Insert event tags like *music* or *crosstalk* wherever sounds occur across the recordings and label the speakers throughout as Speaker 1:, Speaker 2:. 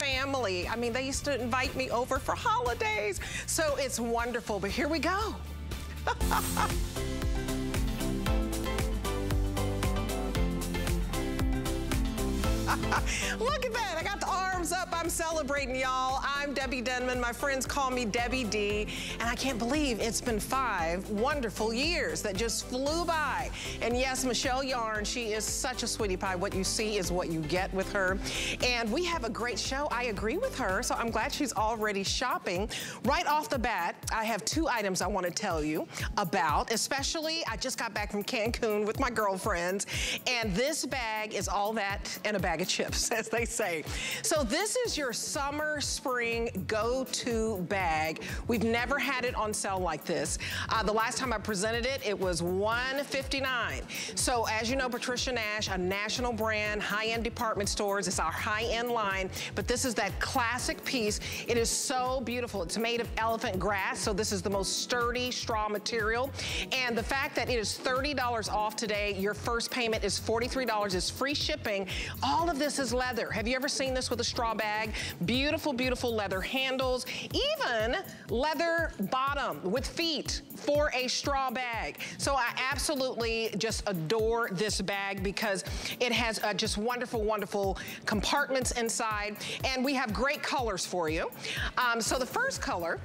Speaker 1: family. I mean, they used to invite me over for holidays. So it's wonderful, but here we go. *laughs* Look at that, I got arms up, I'm celebrating y'all. I'm Debbie Denmon, my friends call me Debbie D, and I can't believe it's been five wonderful years that just flew by. And yes, Michelle Yarn, she is such a sweetie pie. What you see is what you get with her. And we have a great show, I agree with her, so I'm glad she's already shopping. Right off the bat, I have two items I wanna tell you about, especially I just got back from Cancun with my girlfriends, and this bag is all that and a bag bag of chips, *laughs* as they say. So this is your summer, spring go-to bag. We've never had it on sale like this. Uh, the last time I presented it, it was 159. So as you know, Patricia Nash, a national brand, high-end department stores. It's our high-end line, but this is that classic piece. It is so beautiful. It's made of elephant grass, so this is the most sturdy straw material. And the fact that it is $30 off today, your first payment is $43, it's free shipping. All of this is leather. Have you ever seen this with a straw bag? Beautiful, beautiful leather handles, even leather bottom with feet for a straw bag. So I absolutely just adore this bag because it has uh, just wonderful, wonderful compartments inside. And we have great colors for you. Um, so the first color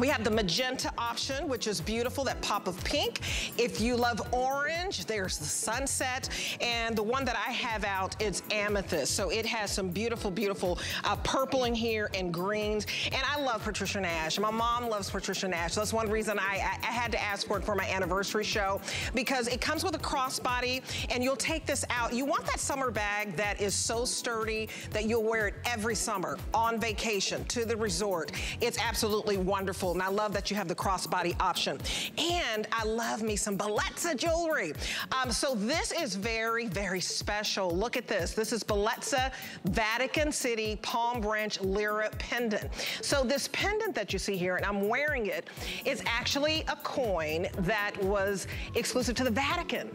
Speaker 1: we have the magenta option, which is beautiful, that pop of pink. If you love orange, there's the sunset. And the one that I have out is amethyst. So it has some beautiful, beautiful uh, purple in here and greens. And I love Patricia Nash. My mom loves Patricia Nash. That's one reason I, I, I had to ask for it for my anniversary show because it comes with a crossbody and you'll take this out. You want that summer bag that is so sturdy that you'll wear it every summer on vacation to the resort. It's absolutely wonderful and I love that you have the crossbody option. And I love me some Bellezza jewelry. Um, so this is very, very special. Look at this. This is Bellezza Vatican City Palm Branch Lira pendant. So this pendant that you see here, and I'm wearing it, is actually a coin that was exclusive to the Vatican.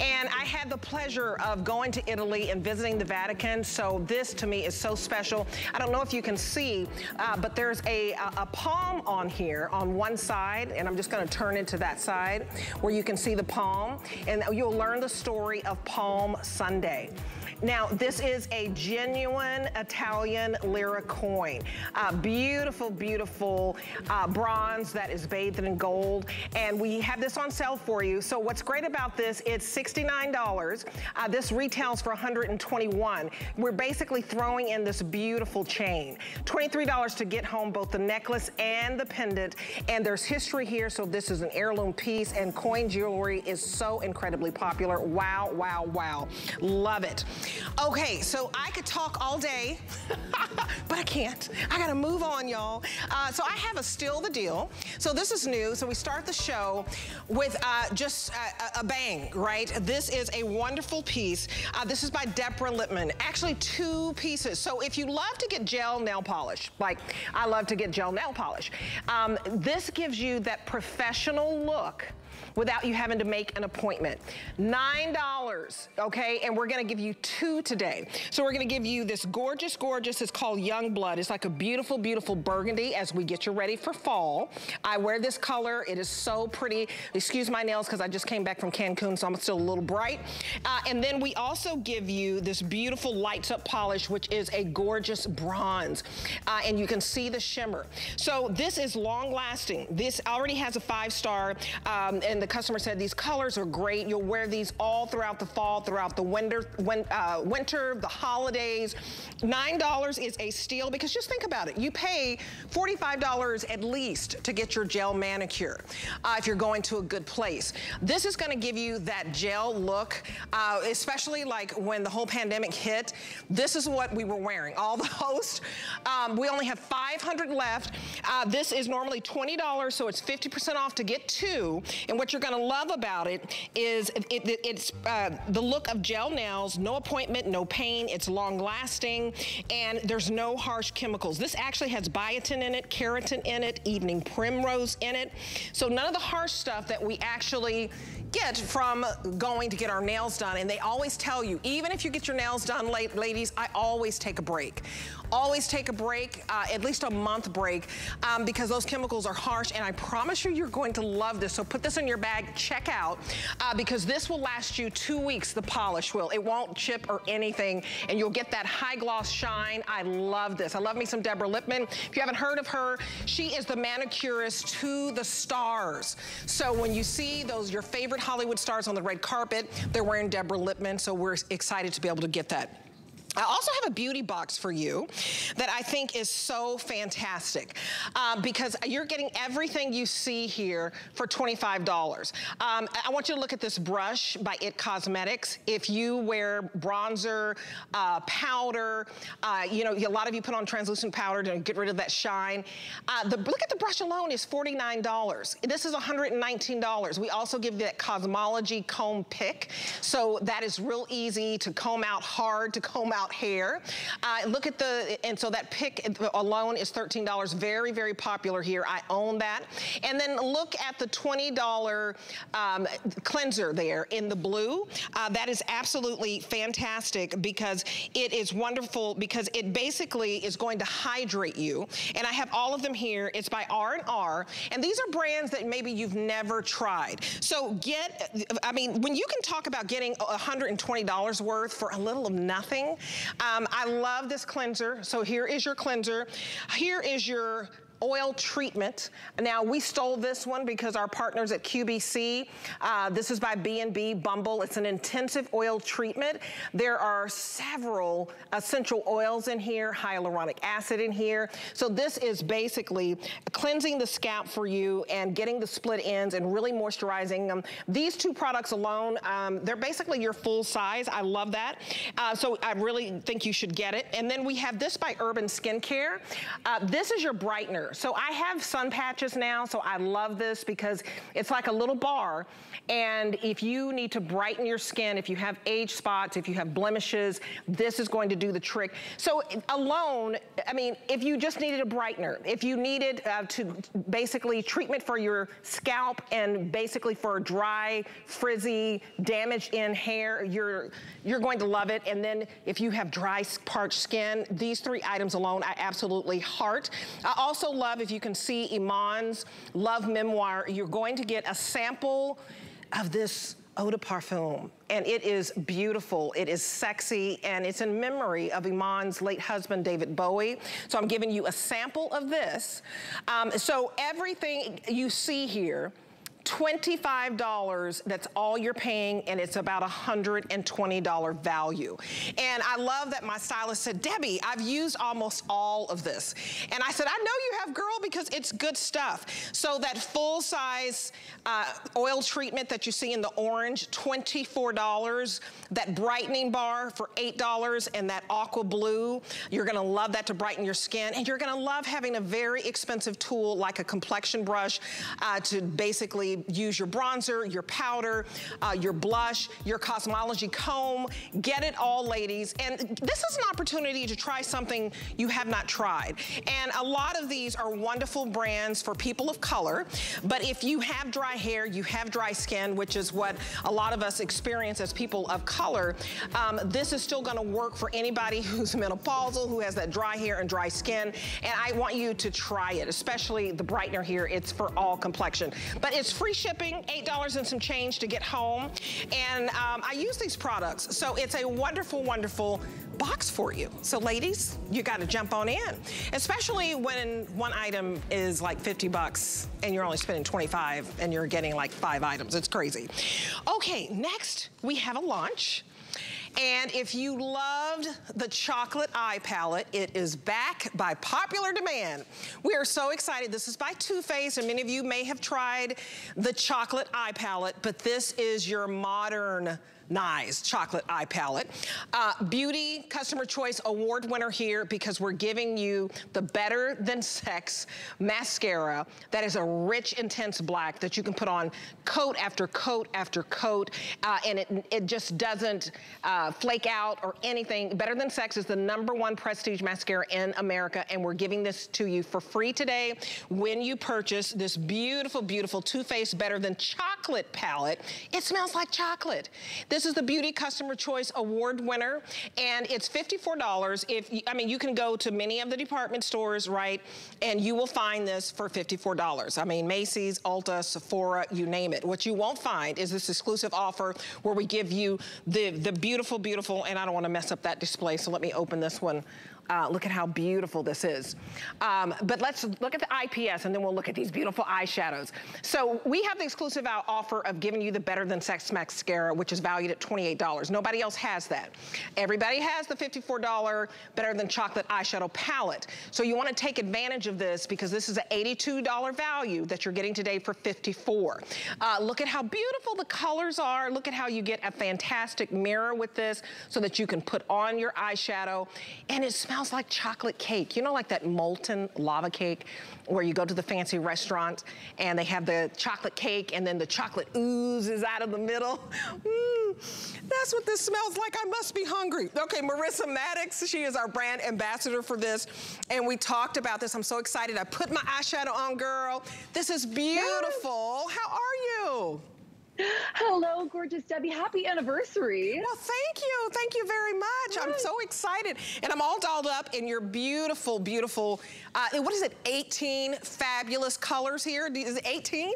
Speaker 1: And I had the pleasure of going to Italy and visiting the Vatican. So this to me is so special. I don't know if you can see, uh, but there's a, a, a palm on here on one side, and I'm just gonna turn it to that side where you can see the palm, and you'll learn the story of Palm Sunday. Now, this is a genuine Italian lira coin. Uh, beautiful, beautiful uh, bronze that is bathed in gold. And we have this on sale for you. So what's great about this, it's $69. Uh, this retails for 121. We're basically throwing in this beautiful chain. $23 to get home both the necklace and the pendant. And there's history here, so this is an heirloom piece. And coin jewelry is so incredibly popular. Wow, wow, wow. Love it. Okay, so I could talk all day, *laughs* but I can't. I gotta move on, y'all. Uh, so I have a Steal the Deal. So this is new. So we start the show with uh, just a, a, bang, right? This is a wonderful piece. Uh, this is by Deborah Lippmann. Actually, two pieces. So if you love to get gel nail polish, like I love to get gel nail polish, um, this gives you that professional look without you having to make an appointment. $9, okay? And we're gonna give you two today. So we're gonna give you this gorgeous, gorgeous, it's called Young Blood. It's like a beautiful, beautiful burgundy as we get you ready for fall. I wear this color, it is so pretty. Excuse my nails because I just came back from Cancun, so I'm still a little bright. Uh, and then we also give you this beautiful lights up polish, which is a gorgeous bronze. Uh, and you can see the shimmer. So this is long lasting. This already has a five star, um, and the customer said these colors are great. You'll wear these all throughout the fall, throughout the winter, when, uh, winter the holidays. $9 is a steal because just think about it. You pay $45 at least to get your gel manicure uh, if you're going to a good place. This is gonna give you that gel look, uh, especially like when the whole pandemic hit. This is what we were wearing, all the *laughs* hosts. Um, we only have 500 left. Uh, this is normally $20, so it's 50% off to get two. And what you're gonna love about it is it, it, it's uh, the look of gel nails, no appointment, no pain, it's long lasting, and there's no harsh chemicals. This actually has biotin in it, keratin in it, evening primrose in it. So none of the harsh stuff that we actually get from going to get our nails done. And they always tell you, even if you get your nails done late, ladies, I always take a break. Always take a break, uh, at least a month break, um, because those chemicals are harsh, and I promise you, you're going to love this. So put this in your bag, check out, uh, because this will last you two weeks, the polish will. It won't chip or anything, and you'll get that high gloss shine. I love this. I love me some Deborah Lippmann. If you haven't heard of her, she is the manicurist to the stars. So when you see those, your favorite Hollywood stars on the red carpet, they're wearing Deborah Lippmann, so we're excited to be able to get that. I also have a beauty box for you that I think is so fantastic uh, because you're getting everything you see here for $25. Um, I want you to look at this brush by IT Cosmetics. If you wear bronzer, uh, powder, uh, you know, a lot of you put on translucent powder to get rid of that shine. Uh, the, look at the brush alone is $49. This is $119. We also give you that Cosmology comb pick. So that is real easy to comb out hard, to comb out hair. Uh, look at the, and so that pick alone is $13. Very, very popular here. I own that. And then look at the $20 um, cleanser there in the blue. Uh, that is absolutely fantastic because it is wonderful because it basically is going to hydrate you. And I have all of them here. It's by R&R. And these are brands that maybe you've never tried. So get, I mean, when you can talk about getting $120 worth for a little of nothing, um, I love this cleanser. So here is your cleanser. Here is your oil treatment. Now, we stole this one because our partners at QVC, uh, this is by B&B Bumble. It's an intensive oil treatment. There are several essential oils in here, hyaluronic acid in here. So this is basically cleansing the scalp for you and getting the split ends and really moisturizing them. These two products alone, um, they're basically your full size. I love that. Uh, so I really think you should get it. And then we have this by Urban Skincare. Uh, this is your brightener. So I have sun patches now, so I love this because it's like a little bar. And if you need to brighten your skin, if you have age spots, if you have blemishes, this is going to do the trick. So alone, I mean, if you just needed a brightener, if you needed uh, to basically treatment for your scalp and basically for dry, frizzy, damaged in hair, you're, you're going to love it. And then if you have dry, parched skin, these three items alone, I absolutely heart. I also love, if you can see Iman's Love Memoir, you're going to get a sample of this eau de parfum. And it is beautiful, it is sexy, and it's in memory of Iman's late husband, David Bowie. So I'm giving you a sample of this. Um, so everything you see here, $25, that's all you're paying, and it's about $120 value. And I love that my stylist said, Debbie, I've used almost all of this. And I said, I know you have, girl, because it's good stuff. So that full size uh, oil treatment that you see in the orange, $24. That brightening bar for $8, and that aqua blue, you're gonna love that to brighten your skin. And you're gonna love having a very expensive tool like a complexion brush uh, to basically use your bronzer, your powder, uh, your blush, your Cosmology comb. Get it all, ladies. And this is an opportunity to try something you have not tried. And a lot of these are wonderful brands for people of color. But if you have dry hair, you have dry skin, which is what a lot of us experience as people of color, um, this is still gonna work for anybody *laughs* who's menopausal, who has that dry hair and dry skin. And I want you to try it, especially the brightener here. It's for all complexion. But it's free shipping, $8 and some change to get home. And um, I use these products. So it's a wonderful, wonderful box for you. So ladies, you gotta jump on in. Especially when one item is like 50 bucks and you're only spending 25 and you're getting like five items. It's crazy. Okay, next we have a launch. And if you loved the chocolate eye palette, it is back by popular demand. We are so excited. This is by Too Faced, and many of you may have tried the chocolate eye palette, but this is your modern Nice chocolate eye palette. Uh, Beauty Customer Choice Award winner here because we're giving you the Better Than Sex mascara that is a rich, intense black that you can put on coat after coat after coat, uh, and it, it just doesn't uh, Uh, flake out or anything. Better Than Sex is the number one prestige mascara in America, and we're giving this to you for free today when you purchase this beautiful, beautiful Too Faced Better Than Chocolate palette. It smells like chocolate. This This is the Beauty Customer Choice Award winner, and it's $54. If I mean, you can go to many of the department stores, right, and you will find this for $54. I mean, Macy's, Ulta, Sephora, you name it. What you won't find is this exclusive offer where we give you the, the beautiful, beautiful, beautiful, and I don't want to mess up that display, so let me open this one uh, look at how beautiful this is. Um, but let's look at the IPS and then we'll look at these beautiful eyeshadows. So we have the exclusive offer of giving you the Better Than Sex Mascara, which is valued at $28. Nobody else has that. Everybody has the $54 Better Than Chocolate eyeshadow palette. So you wanna take advantage of this because this is an $82 value that you're getting today for 54. Uh, look at how beautiful the colors are. Look at how you get a fantastic mirror with this so that you can put on your eyeshadow. And it smells smells like chocolate cake. You know, like that molten lava cake where you go to the fancy restaurant and they have the chocolate cake and then the chocolate oozes out of the middle. *laughs* Mm, that's what this smells like. I must be hungry. Okay, Marisa Maddox, she is our brand ambassador for this. And we talked about this. I'm so excited. I put my eyeshadow on, girl. This is beautiful. Yes. How are you?
Speaker 2: Hello, gorgeous Debbie. Happy anniversary.
Speaker 1: Well, thank you. Thank you very much. Yes. I'm so excited. And I'm all dolled up in your beautiful, beautiful, uh, what is it, 18 fabulous colors here? Is it 18?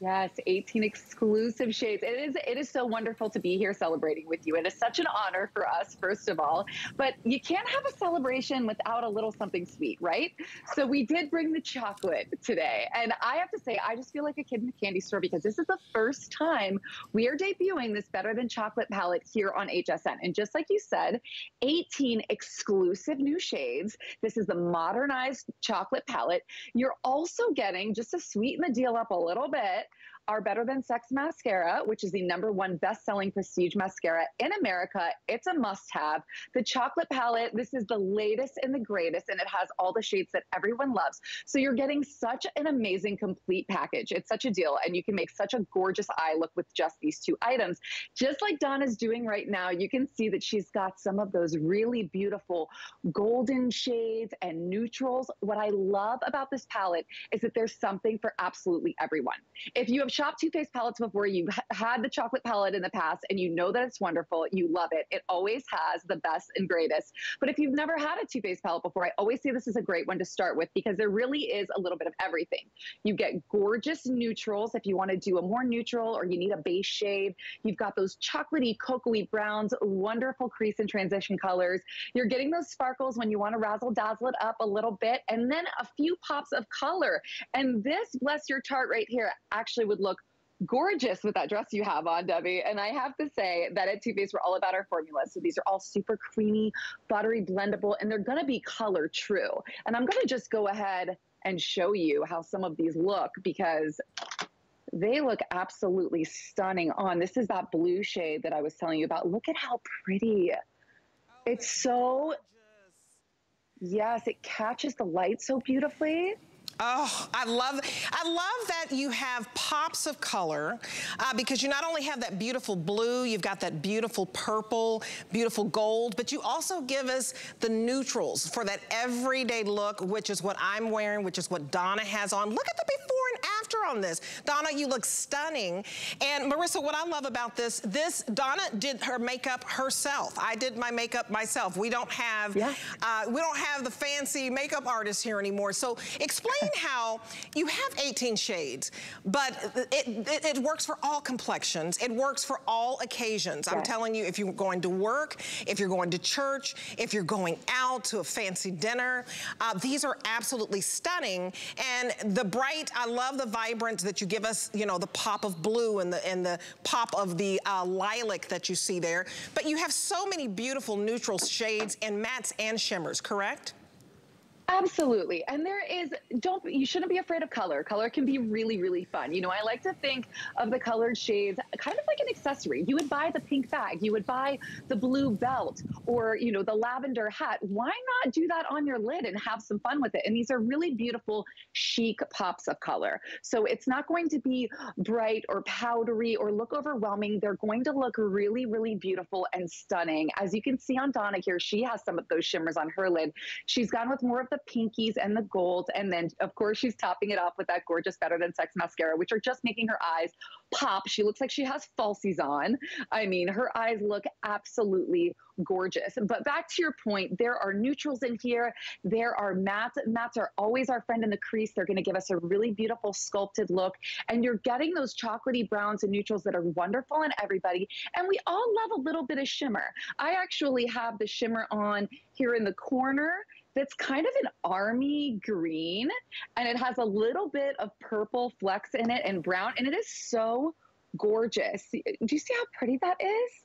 Speaker 2: Yes, 18 exclusive shades. It is it is so wonderful to be here celebrating with you. It is such an honor for us, first of all. But you can't have a celebration without a little something sweet, right? So we did bring the chocolate today. And I have to say, I just feel like a kid in a candy store because this is the first time we are debuting this Better Than Chocolate palette here on HSN. And just like you said, 18 exclusive new shades. This is the modernized chocolate palette. You're also getting, just to sweeten the deal up a little bit, our Better Than Sex mascara, which is the number one best-selling prestige mascara in America. It's a must-have. The chocolate palette, this is the latest and the greatest, and it has all the shades that everyone loves. So you're getting such an amazing complete package. It's such a deal, and you can make such a gorgeous eye look with just these two items. Just like Donna's doing right now, you can see that she's got some of those really beautiful golden shades and neutrals. What I love about this palette is that there's something for absolutely everyone. If you have shopped Too Faced palettes before, you've had the chocolate palette in the past, and you know that it's wonderful. You love it. It always has the best and greatest. But if you've never had a Too Faced palette before, I always say this is a great one to start with because there really is a little bit of everything. You get gorgeous neutrals if you want to do a more neutral or you need a base shade. You've got those chocolatey, cocoa browns, wonderful crease and transition colors. You're getting those sparkles when you want to razzle dazzle it up a little bit, and then a few pops of color. And this, bless your tart right here, actually would look gorgeous with that dress you have on, Debbie. And I have to say that at Too Faced, we're all about our formulas. So these are all super creamy, buttery, blendable, and they're going to be color true. And I'm going to just go ahead and show you how some of these look because they look absolutely stunning on. This is that blue shade that I was telling you about. Look at how pretty. Oh, it's so, gorgeous. yes, it catches the light so beautifully.
Speaker 1: Oh, I love, I love that you have pops of color uh, because you not only have that beautiful blue, you've got that beautiful purple, beautiful gold, but you also give us the neutrals for that everyday look, which is what I'm wearing, which is what Donna has on. Look at the before and after on this. Donna, you look stunning. And Marisa, what I love about this, this, Donna did her makeup herself. I did my makeup myself. We don't have, yeah. uh, we don't have the fancy makeup artists here anymore. So explain how you have 18 shades, but it, it, it, works for all complexions. It works for all occasions. Yes. I'm telling you, if you're going to work, if you're going to church, if you're going out to a fancy dinner, uh, these are absolutely stunning. And the bright, I love the vibrant that you give us, you know, the pop of blue and the, and the pop of the uh, lilac that you see there. But you have so many beautiful neutral shades and mattes and shimmers, correct?
Speaker 2: Absolutely. And there is, don't, you shouldn't be afraid of color. Color can be really, really fun. You know, I like to think of the colored shades kind of like an accessory. You would buy the pink bag, you would buy the blue belt or, you know, the lavender hat. Why not do that on your lid and have some fun with it? And these are really beautiful, chic pops of color. So it's not going to be bright or powdery or look overwhelming. They're going to look really, really beautiful and stunning. As you can see on Donna here, she has some of those shimmers on her lid. She's gone with more of the the pinkies and the gold. And then, of course, she's topping it off with that gorgeous Better Than Sex mascara, which are just making her eyes pop. She looks like she has falsies on. I mean, her eyes look absolutely gorgeous. But back to your point, there are neutrals in here. There are mattes. Mattes are always our friend in the crease. They're going to give us a really beautiful sculpted look. And you're getting those chocolatey browns and neutrals that are wonderful in everybody. And we all love a little bit of shimmer. I actually have the shimmer on here in the corner that's kind of an army green and it has a little bit of purple flecks in it and brown and it is so gorgeous. Do you see how pretty that is?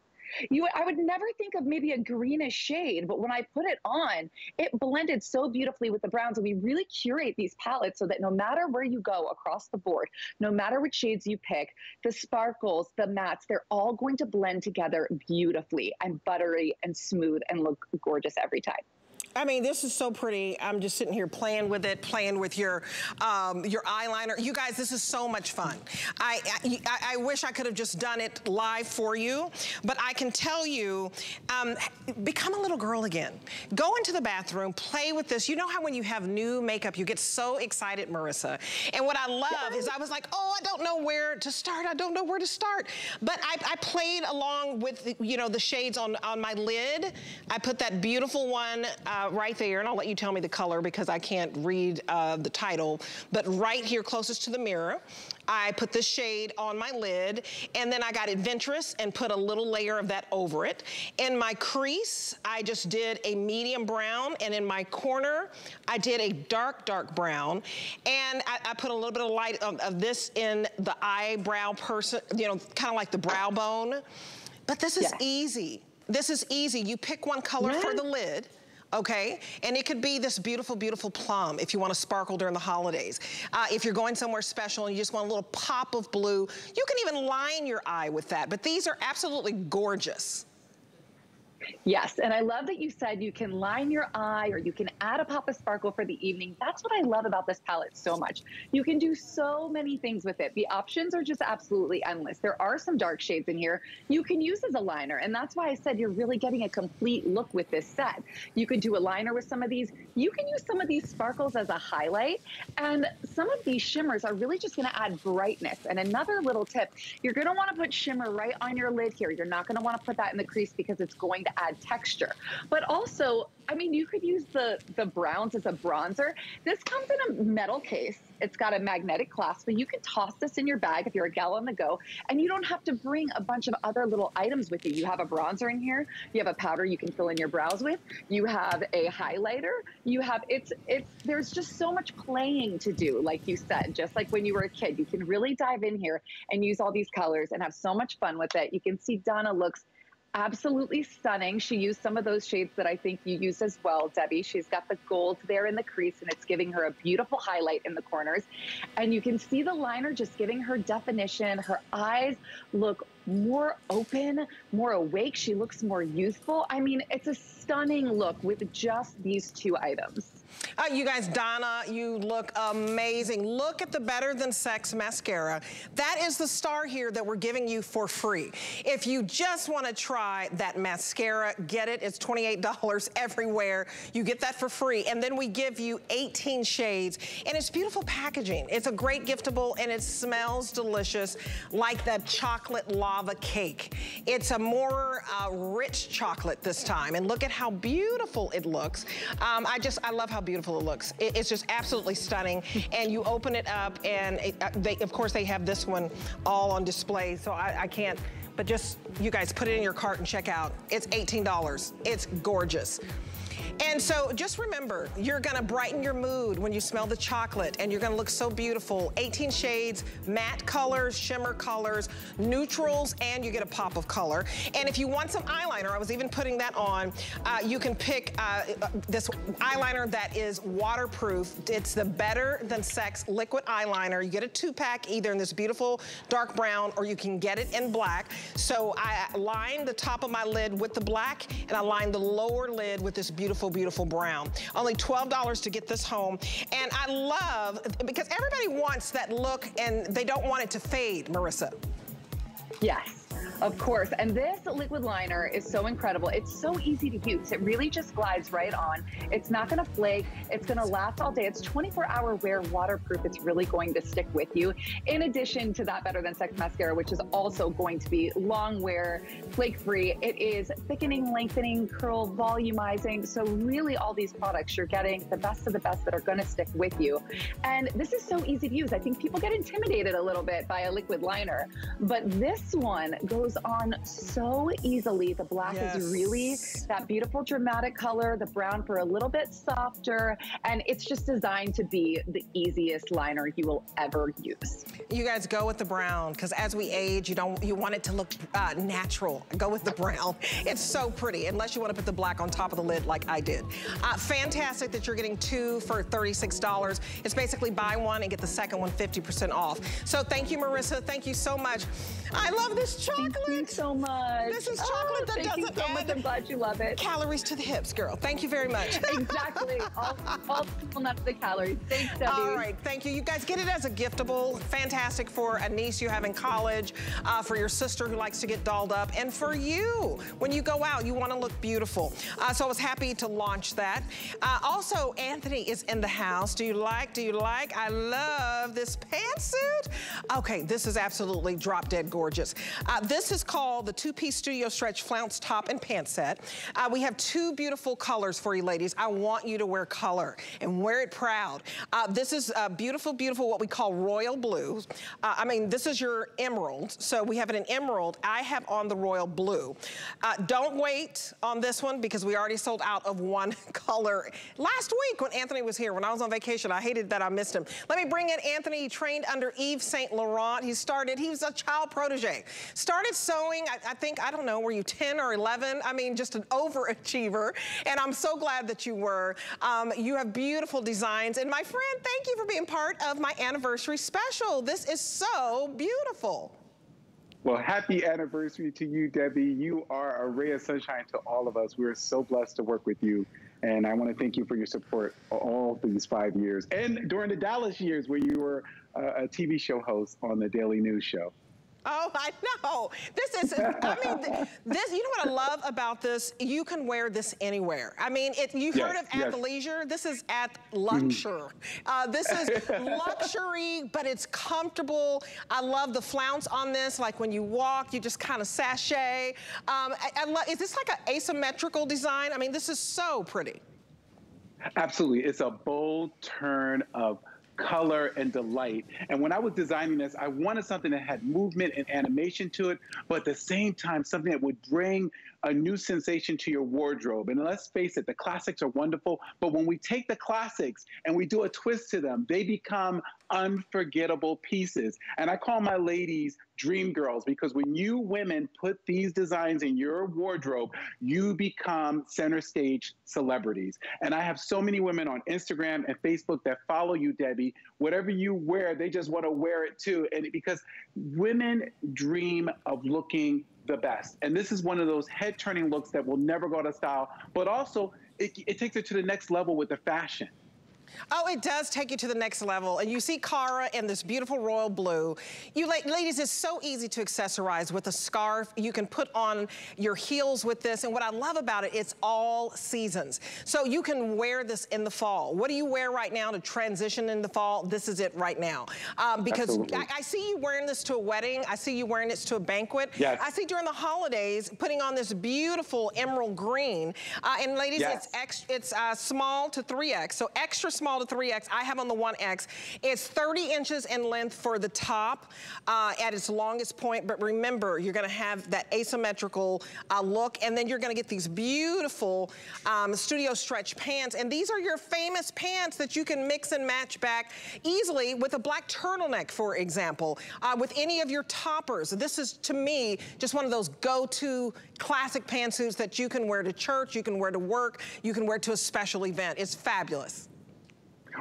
Speaker 2: You, I would never think of maybe a greenish shade, but when I put it on, it blended so beautifully with the browns. And we really curate these palettes so that no matter where you go across the board, no matter which shades you pick, the sparkles, the mattes, they're all going to blend together beautifully and buttery and smooth and look gorgeous every time.
Speaker 1: I mean, this is so pretty. I'm just sitting here playing with it, playing with your um, your eyeliner. You guys, this is so much fun. I, I, I wish I could have just done it live for you, but I can tell you, um, become a little girl again. Go into the bathroom, play with this. You know how when you have new makeup, you get so excited, Marisa. And what I love is I was like, oh, I don't know where to start. I don't know where to start. But I, I played along with, you know, the shades on, on my lid. I put that beautiful one, uh, uh, right there, and I'll let you tell me the color because I can't read uh, the title, but right here closest to the mirror, I put the shade on my lid, and then I got Adventurous and put a little layer of that over it. In my crease, I just did a medium brown, and in my corner, I did a dark, dark brown. And I, I put a little bit of light of, of this in the eyebrow person, you know, kind of like the brow bone. But this is easy. This is easy. You pick one color yeah. for the lid okay? And it could be this beautiful, beautiful plum if you want to sparkle during the holidays. Uh, if you're going somewhere special and you just want a little pop of blue, you can even line your eye with that. But these are absolutely gorgeous.
Speaker 2: Yes, and I love that you said you can line your eye or you can add a pop of sparkle for the evening. That's what I love about this palette so much. You can do so many things with it. The options are just absolutely endless. There are some dark shades in here you can use as a liner, and that's why I said you're really getting a complete look with this set. You could do a liner with some of these. You can use some of these sparkles as a highlight, and some of these shimmers are really just gonna add brightness. And another little tip, you're gonna wanna put shimmer right on your lid here. You're not gonna wanna put that in the crease because it's going to add texture. But also, I mean, you could use the, the browns as a bronzer. This comes in a metal case. It's got a magnetic clasp, so you can toss this in your bag if you're a gal on the go, and you don't have to bring a bunch of other little items with you. You have a bronzer in here, you have a powder you can fill in your brows with, you have a highlighter, you have, it's, it's, there's just so much playing to do, like you said, just like when you were a kid. You can really dive in here and use all these colors and have so much fun with it. You can see Donna looks absolutely stunning. She used some of those shades that I think you use as well, Debbie. She's got the gold there in the crease and it's giving her a beautiful highlight in the corners. And you can see the liner just giving her definition. Her eyes look more open, more awake. She looks more youthful. I mean, it's a stunning look with just these two items.
Speaker 1: Uh, you guys, Donna, you look amazing. Look at the Better Than Sex mascara. That is the star here that we're giving you for free. If you just want to try that mascara, get it. It's $28 *laughs* everywhere. You get that for free. And then we give you 18 shades. And it's beautiful packaging. It's a great giftable and it smells delicious like that chocolate lava cake. It's a more uh, rich chocolate this time. And look at how beautiful it looks. Um, I just, I love how beautiful it looks. It, it's just absolutely stunning. *laughs* and you open it up and it, uh, they, of course they have this one all on display. So I, I can't, but just, you guys put it in your cart and check out. It's $18. It's gorgeous. And so just remember, you're gonna brighten your mood when you smell the chocolate and you're gonna look so beautiful. 18 shades, matte colors, shimmer colors, neutrals, and you get a pop of color. And if you want some eyeliner, I was even putting that on, uh, you can pick uh, this eyeliner that is waterproof. It's the Better Than Sex liquid eyeliner. You get a two pack either in this beautiful dark brown or you can get it in black. So I line the top of my lid with the black and I line the lower lid with this beautiful beautiful, beautiful brown. Only $12 to get this home. And I love, because everybody wants that look and they don't want it to fade, Marisa.
Speaker 2: Yes. Of course. And this liquid liner is so incredible. It's so easy to use. It really just glides right on. It's not going to flake. It's going to last all day. It's 24 hour wear waterproof. It's really going to stick with you. In addition to that Better Than Sex mascara, which is also going to be long wear, flake free. It is thickening, lengthening, curl, volumizing. So really all these products, you're getting the best of the best that are going to stick with you. And this is so easy to use. I think people get intimidated a little bit by a liquid liner, but this one goes on so easily. The black yes. is really that beautiful dramatic color, the brown for a little bit softer, and it's just designed to be the easiest liner you will ever use.
Speaker 1: You guys go with the brown because as we age, you don't you want it to look uh, natural. Go with the brown. It's so pretty, unless you want to put the black on top of the lid like I did. Uh, fantastic that you're getting two for $36. It's basically buy one and get the second one 50% off. So thank you, Marisa. Thank you so much. I love this chocolate.
Speaker 2: So much.
Speaker 1: This is chocolate oh, that
Speaker 2: doesn't
Speaker 1: so
Speaker 2: add much. I'm glad you love it.
Speaker 1: Calories to the hips, girl. Thank you very much. *laughs*
Speaker 2: exactly. all, all people, not the calories. Thanks, Debbie.
Speaker 1: All right. Thank you. You guys get it as a giftable. Fantastic for a niece you have in college, uh, for your sister who likes to get dolled up, and for you. When you go out, you want to look beautiful. Uh, so I was happy to launch that. Uh, also, Anthony is in the house. Do you like, do you like? I love this pantsuit. Okay, this is absolutely drop dead gorgeous. Uh, this is called the two-piece studio stretch flounce top and pant set. Uh, we have two beautiful colors for you ladies. I want you to wear color and wear it proud. Uh, this is a beautiful, beautiful what we call royal blue. Uh, I mean, this is your emerald. So we have it in emerald. I have on the royal blue. Uh, don't wait on this one because we already sold out of one *laughs* color. Last week when Anthony was here, when I was on vacation, I hated that I missed him. Let me bring in Anthony. He trained under Yves Saint Laurent. He started, he was a child protege. Started sewing, I, I think, I don't know, were you 10 or 11? I mean, just an *laughs* overachiever. And I'm so glad that you were. Um, you have beautiful designs. And my friend, thank you for being part of my anniversary special. This is so beautiful.
Speaker 3: Well, happy anniversary to you, Debbie. You are a ray of sunshine to all of us. We're so blessed to work with you. And I want to thank you for your support all these five years and during the Dallas years where you were a TV show host on the Daily News Show.
Speaker 1: Oh, I know. This is, I mean, this, you know what I love about this? You can wear this anywhere. I mean, it, you yes, heard of yes. athleisure? This is at luxure. Mm. Uh, this is luxury, but it's comfortable. I love the flounce on this. Like when you walk, you just kind of sashay. Um, I, I is this like an asymmetrical design? I mean, this is so pretty.
Speaker 3: Absolutely. It's a bold turn of color and delight. And when I was designing this, I wanted something that had movement and animation to it, but at the same time, something that would bring a new sensation to your wardrobe. And let's face it, the classics are wonderful, but when we take the classics and we do a twist to them, they become unforgettable pieces. And I call my ladies dream girls because when you women put these designs in your wardrobe, you become center stage celebrities. And I have so many women on Instagram and Facebook that follow you, Debbie. Whatever you wear, they just want to wear it too. And because women dream of looking the best. And this is one of those head turning looks that will never go out of style, but also it, it takes it to the next level with the fashion.
Speaker 1: Oh, it does take you to the next level. And you see Cara in this beautiful royal blue. You ladies, it's so easy to accessorize with a scarf. You can put on your heels with this. And what I love about it, it's all seasons. So you can wear this in the fall. What do you wear right now to transition in the fall? This is it right now. Um, because I, I, see you wearing this to a wedding. I see you wearing this to a banquet.
Speaker 3: Yes.
Speaker 1: I see during the holidays putting on this beautiful emerald green. Uh, and ladies, yes. it's, it's uh, small to 3X. So extra small small to 3X. I have on the 1X. It's 30 inches in length for the top uh, at its longest point. But remember, you're going to have that asymmetrical uh, look. And then you're going to get these beautiful um, studio stretch pants. And these are your famous pants that you can mix and match back easily with a black turtleneck, for example, uh, with any of your toppers. This is, to me, just one of those go-to classic pantsuits that you can wear to church, you can wear to work, you can wear to a special event. It's fabulous.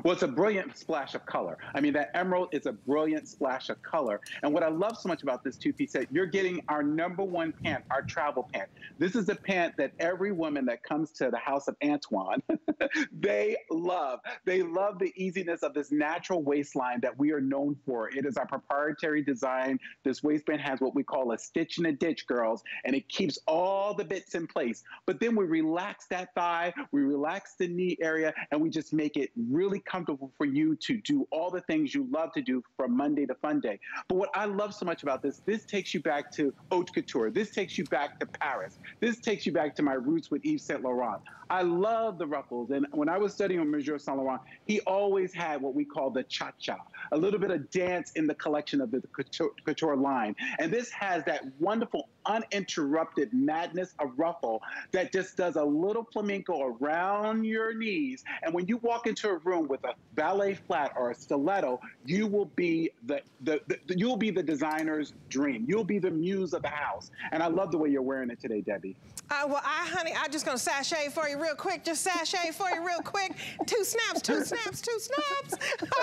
Speaker 3: Well, it's a brilliant splash of color. I mean, that emerald is a brilliant splash of color. And what I love so much about this two-piece set, you're getting our number one pant, our travel pant. This is a pant that every woman that comes to the house of Antoine, *laughs* they love. They love the easiness of this natural waistline that we are known for. It is our proprietary design. This waistband has what we call a stitch in a ditch, girls, and it keeps all the bits in place. But then we relax that thigh, we relax the knee area, and we just make it really comfortable for you to do all the things you love to do from Monday to Fun Day. But what I love so much about this, this takes you back to haute couture. This takes you back to Paris. This takes you back to my roots with Yves Saint Laurent. I love the ruffles. And when I was studying with Monsieur Saint Laurent, he always had what we call the cha-cha, a little bit of dance in the collection of the couture, couture line. And this has that wonderful uninterrupted madness of ruffle that just does a little flamenco around your knees. And when you walk into a room with a ballet flat or a stiletto, you will be the, the, the you'll be the designer's dream. You'll be the muse of the house. And I love the way you're wearing it today, Debbie.
Speaker 1: Uh, well, I, honey, I'm just gonna sashay for you real quick. Just sashay for you real quick. Two snaps, two snaps, two snaps. *laughs*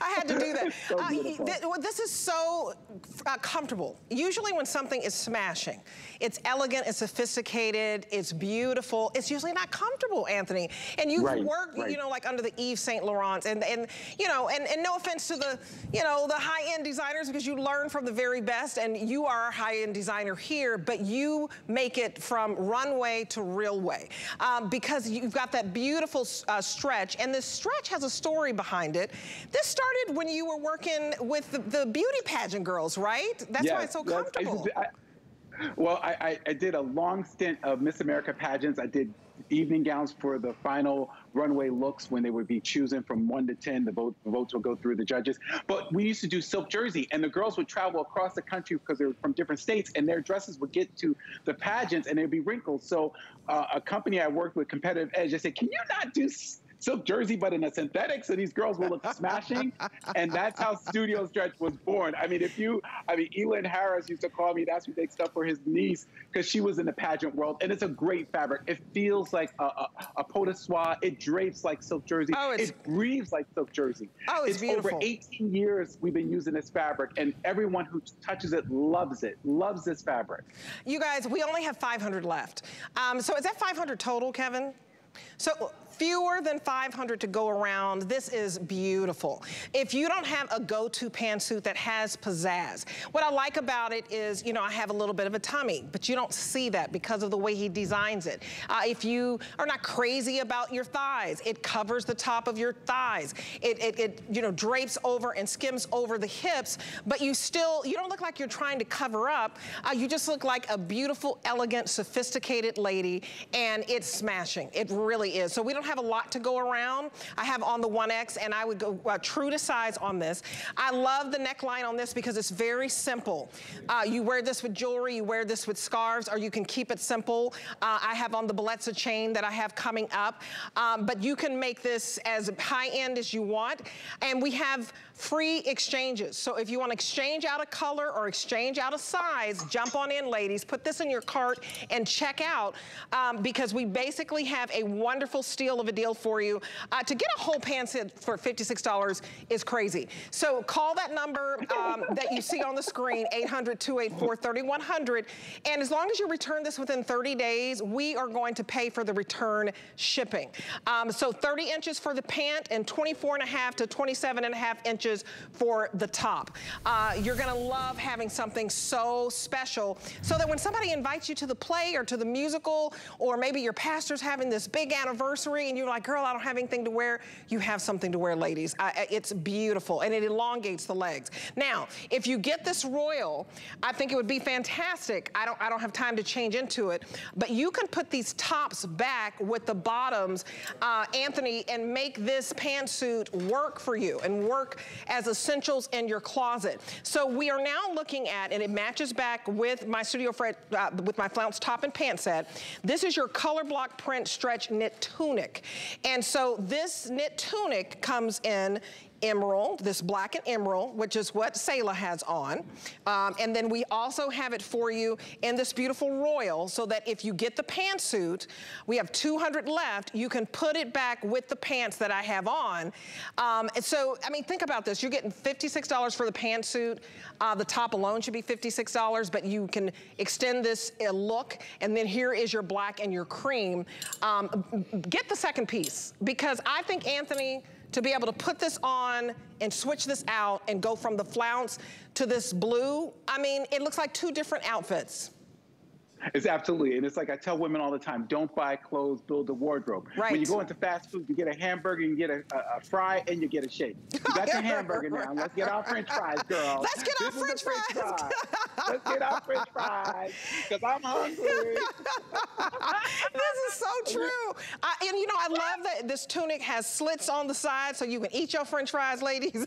Speaker 1: I had to do that. *laughs*
Speaker 3: So uh, th
Speaker 1: this is so uh, comfortable. Usually when something is smashing, it's elegant, it's sophisticated, it's beautiful. It's usually not comfortable, Anthony. And you've
Speaker 3: right,
Speaker 1: worked,
Speaker 3: right.
Speaker 1: you know, like under the Yves Saint Laurent, and and you know, and, and no offense to the, you know, the high-end designers because you learn from the very best, and you are a high-end designer here, but you make it from runway to real way um, because you've got that beautiful uh, stretch, and this stretch has a story behind it. This started when you were working with the, the beauty pageant girls, right? That's why it's so comfortable.
Speaker 3: I, well, I, I, did a long stint of Miss America pageants. I did evening gowns for the final runway looks when they would be choosing from one to 10. The, vote, the votes would go through the judges. But we used to do silk jersey, and the girls would travel across the country because they were from different states, and their dresses would get to the pageants and they'd be wrinkled. So uh, a company I worked with, Competitive Edge, they said, Can you not do silk jersey, but in a synthetic, so these girls will look smashing. and that's how Studio Stretch was born. I mean, if you, I mean, Elin Harris used to call me, that's what they stuff for his niece, because she was in the pageant world. And it's a great fabric. It feels like a, a, a peau de soie. It drapes like silk jersey. Oh, it breathes like silk jersey.
Speaker 1: Oh, it's,
Speaker 3: it's
Speaker 1: beautiful.
Speaker 3: over 18 years we've been using this fabric, and everyone who touches it loves it, loves this fabric.
Speaker 1: You guys, we only have 500 left. Um, so is that 500 total, Kevin? So fewer than 500 to go around. This is beautiful. If you don't have a go-to pantsuit that has pizzazz, what I like about it is, you know, I have a little bit of a tummy, but you don't see that because of the way he designs it. Uh, if you are not crazy about your thighs, it covers the top of your thighs. It, it, it, you know, drapes over and skims over the hips, but you still, you don't look like you're trying to cover up. Uh, you just look like a beautiful, elegant, sophisticated lady, and it's smashing. It really is. So we don't have a lot to go around. I have on the 1X and I would go uh, true to size on this. I love the neckline on this because it's very simple. Uh, you wear this with jewelry, you wear this with scarves, or you can keep it simple. Uh, I have on the Bellezza chain that I have coming up, um, but you can make this as high end as you want. And we have free exchanges. So if you want to exchange out a color or exchange out a size, jump on in, ladies. Put this in your cart and check out um, because we basically have a wonderful steal of a deal for you. Uh, to get a whole pants for $56 is crazy. So call that number um, that you see on the screen, 800-284-3100. And as long as you return this within 30 days, we are going to pay for the return shipping. Um, so 30 inches for the pant and 24 and a half to 27 and a half inches inches for the top. Uh, you're gonna love having something so special so that when somebody invites you to the play or to the musical, or maybe your pastor's having this big anniversary and you're like, girl, I don't have anything to wear, you have something to wear, ladies. Uh, it's beautiful and it elongates the legs. Now, if you get this royal, I think it would be fantastic. I don't, I don't have time to change into it, but you can put these tops back with the bottoms, uh, Anthony, and make this pantsuit work for you and work as essentials in your closet. So we are now looking at, and it matches back with my Studio Fred, uh, with my flounce top and pant set. This is your color block print stretch knit tunic. And so this knit tunic comes in emerald, this black and emerald, which is what Selah has on. Um, and then we also have it for you in this beautiful royal so that if you get the pantsuit, we have 200 left, you can put it back with the pants that I have on. Um, and so, I mean, think about this. You're getting $56 for the pantsuit. Uh, the top alone should be $56, but you can extend this uh, look. And then here is your black and your cream. Um, get the second piece because I think Anthony, to be able to put this on and switch this out and go from the flounce to this blue, I mean, it looks like two different outfits.
Speaker 3: It's absolutely, and it's like I tell women all the time: don't buy clothes, build a wardrobe.
Speaker 1: Right.
Speaker 3: When you go into fast food, you get a hamburger, you get a, a, a fry, and you get a shake. You *laughs* got your hamburger now. Let's get our French fries, girl.
Speaker 1: Let's get
Speaker 3: this
Speaker 1: our French,
Speaker 3: French
Speaker 1: fries.
Speaker 3: fries. Let's get our French fries because I'm hungry. *laughs*
Speaker 1: this is so *laughs* true. I, and you know, I love that this tunic has slits on the side so you can eat your French fries, ladies.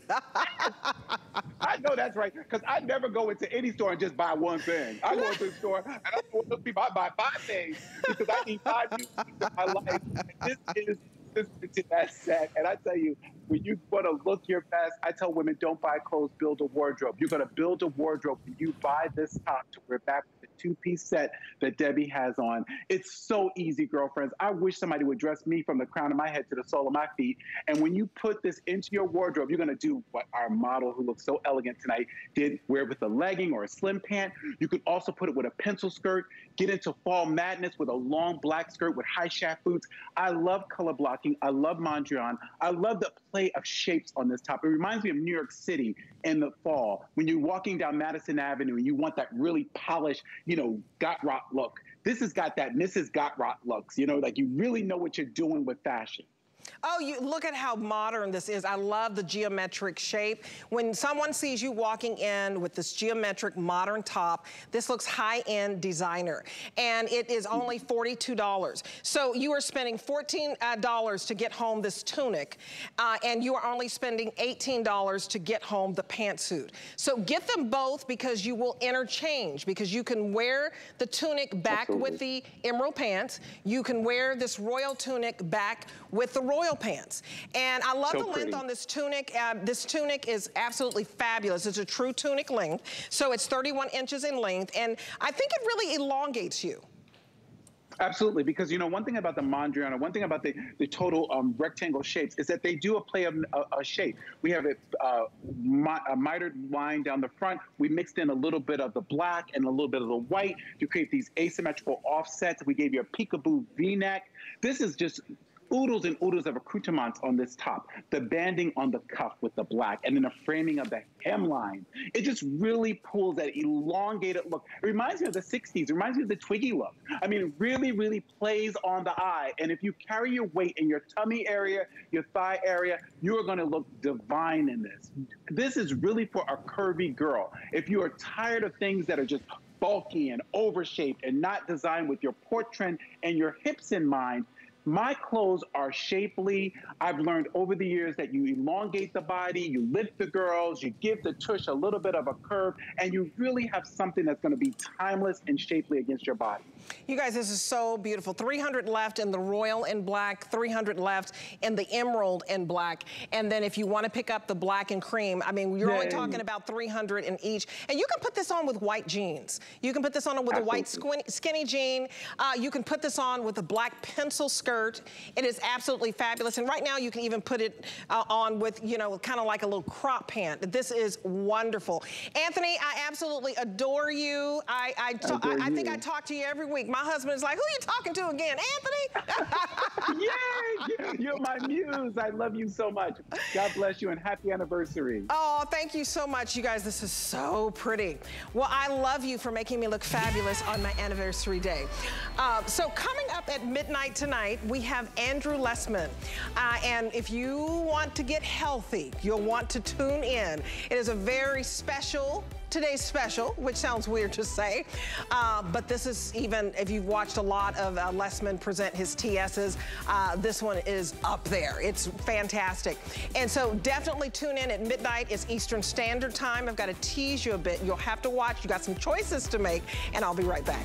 Speaker 3: I know that's right because I never go into any store and just buy one thing. I go into the store and I to people, I buy five things because I need five new things in my life. And this is this to that set. And I tell you, when you want to look your best, I tell women don't buy clothes, build a wardrobe. You're going to build a wardrobe. You buy this top to wear back two-piece set that Debbie has on. It's so easy, girlfriends. I wish somebody would dress me from the crown of my head to the sole of my feet. And when you put this into your wardrobe, you're going to do what our model, who looks so elegant tonight, did wear it with a legging or a slim pant. You could also put it with a pencil skirt. Get into fall madness with a long black skirt with high shaft boots. I love color blocking. I love Mondrian. I love the play of shapes on this top. It reminds me of New York City in the fall when you're walking down Madison Avenue and you want that really polished, you know, Gotrot look. This has got that Mrs. Gotrot looks, you know, like you really know what you're doing with fashion.
Speaker 1: Oh, you look at how modern this is. I love the geometric shape. When someone sees you walking in with this geometric modern top, this looks high-end designer. And it is only $42. So you are spending $14 uh, to get home this tunic, uh, and you are only spending $18 to get home the pantsuit. So get them both because you will interchange, because you can wear the tunic back
Speaker 3: Absolutely.
Speaker 1: with the emerald pants. You can wear this royal tunic back with the royal pants. And I love
Speaker 3: So
Speaker 1: the length
Speaker 3: pretty.
Speaker 1: on this tunic. Uh, this tunic is absolutely fabulous. It's a true tunic length. So it's 31 inches in length. And I think it really elongates you.
Speaker 3: Absolutely, because you know one thing about the Mondrian, one thing about the the total um, rectangle shapes is that they do a play of a, a shape. We have a, uh, mi- a mitered line down the front. We mixed in a little bit of the black and a little bit of the white to create these asymmetrical offsets. We gave you a peekaboo V-neck. This is just oodles and oodles of accoutrements on this top. The banding on the cuff with the black, and then the framing of the hemline. It just really pulls that elongated look. It reminds me of the 60s. It reminds me of the Twiggy look. I mean, really, really plays on the eye. And if you carry your weight in your tummy area, your thigh area, you are going to look divine in this. This is really for a curvy girl. If you are tired of things that are just bulky and overshaped and not designed with your port trend and your hips in mind, my clothes are shapely. I've learned over the years that you elongate the body, you lift the girls, you give the tush a little bit of a curve, and you really have something that's going to be timeless and shapely against your body.
Speaker 1: You guys, this is so beautiful. 300 left in the royal in black, 300 left in the emerald in black. And then if you want to pick up the black and cream, I mean, you're only talking about 300 in each. And you can put this on with white jeans. You can put this on with a white skinny, skinny jean. Uh, you can put this on with a black pencil skirt. It is absolutely fabulous. And right now you can even put it uh, on with, you know, kind of like a little crop pant. This is wonderful. Anthony, I absolutely adore you. I, I,
Speaker 3: Adore
Speaker 1: I, I think
Speaker 3: you.
Speaker 1: I talk to you every week. My husband is like, who are you talking to again? Anthony? *laughs*
Speaker 3: Yay! You're my muse. I love you so much. God bless you and happy anniversary.
Speaker 1: Oh, thank you so much, you guys. This is so pretty. Well, I love you for making me look fabulous on my anniversary day. Uh, so coming up at midnight tonight, we have Andrew Lessman. Uh, and if you want to get healthy, you'll want to tune in. It is a very special today's special, which sounds weird to say, uh, but this is even, if you've watched a lot of uh, Lessman present his TSs, uh, this one is up there. It's fantastic. And so definitely tune in at midnight. It's Eastern Standard Time. I've got to tease you a bit. You'll have to watch. You got some choices to make, and I'll be right back.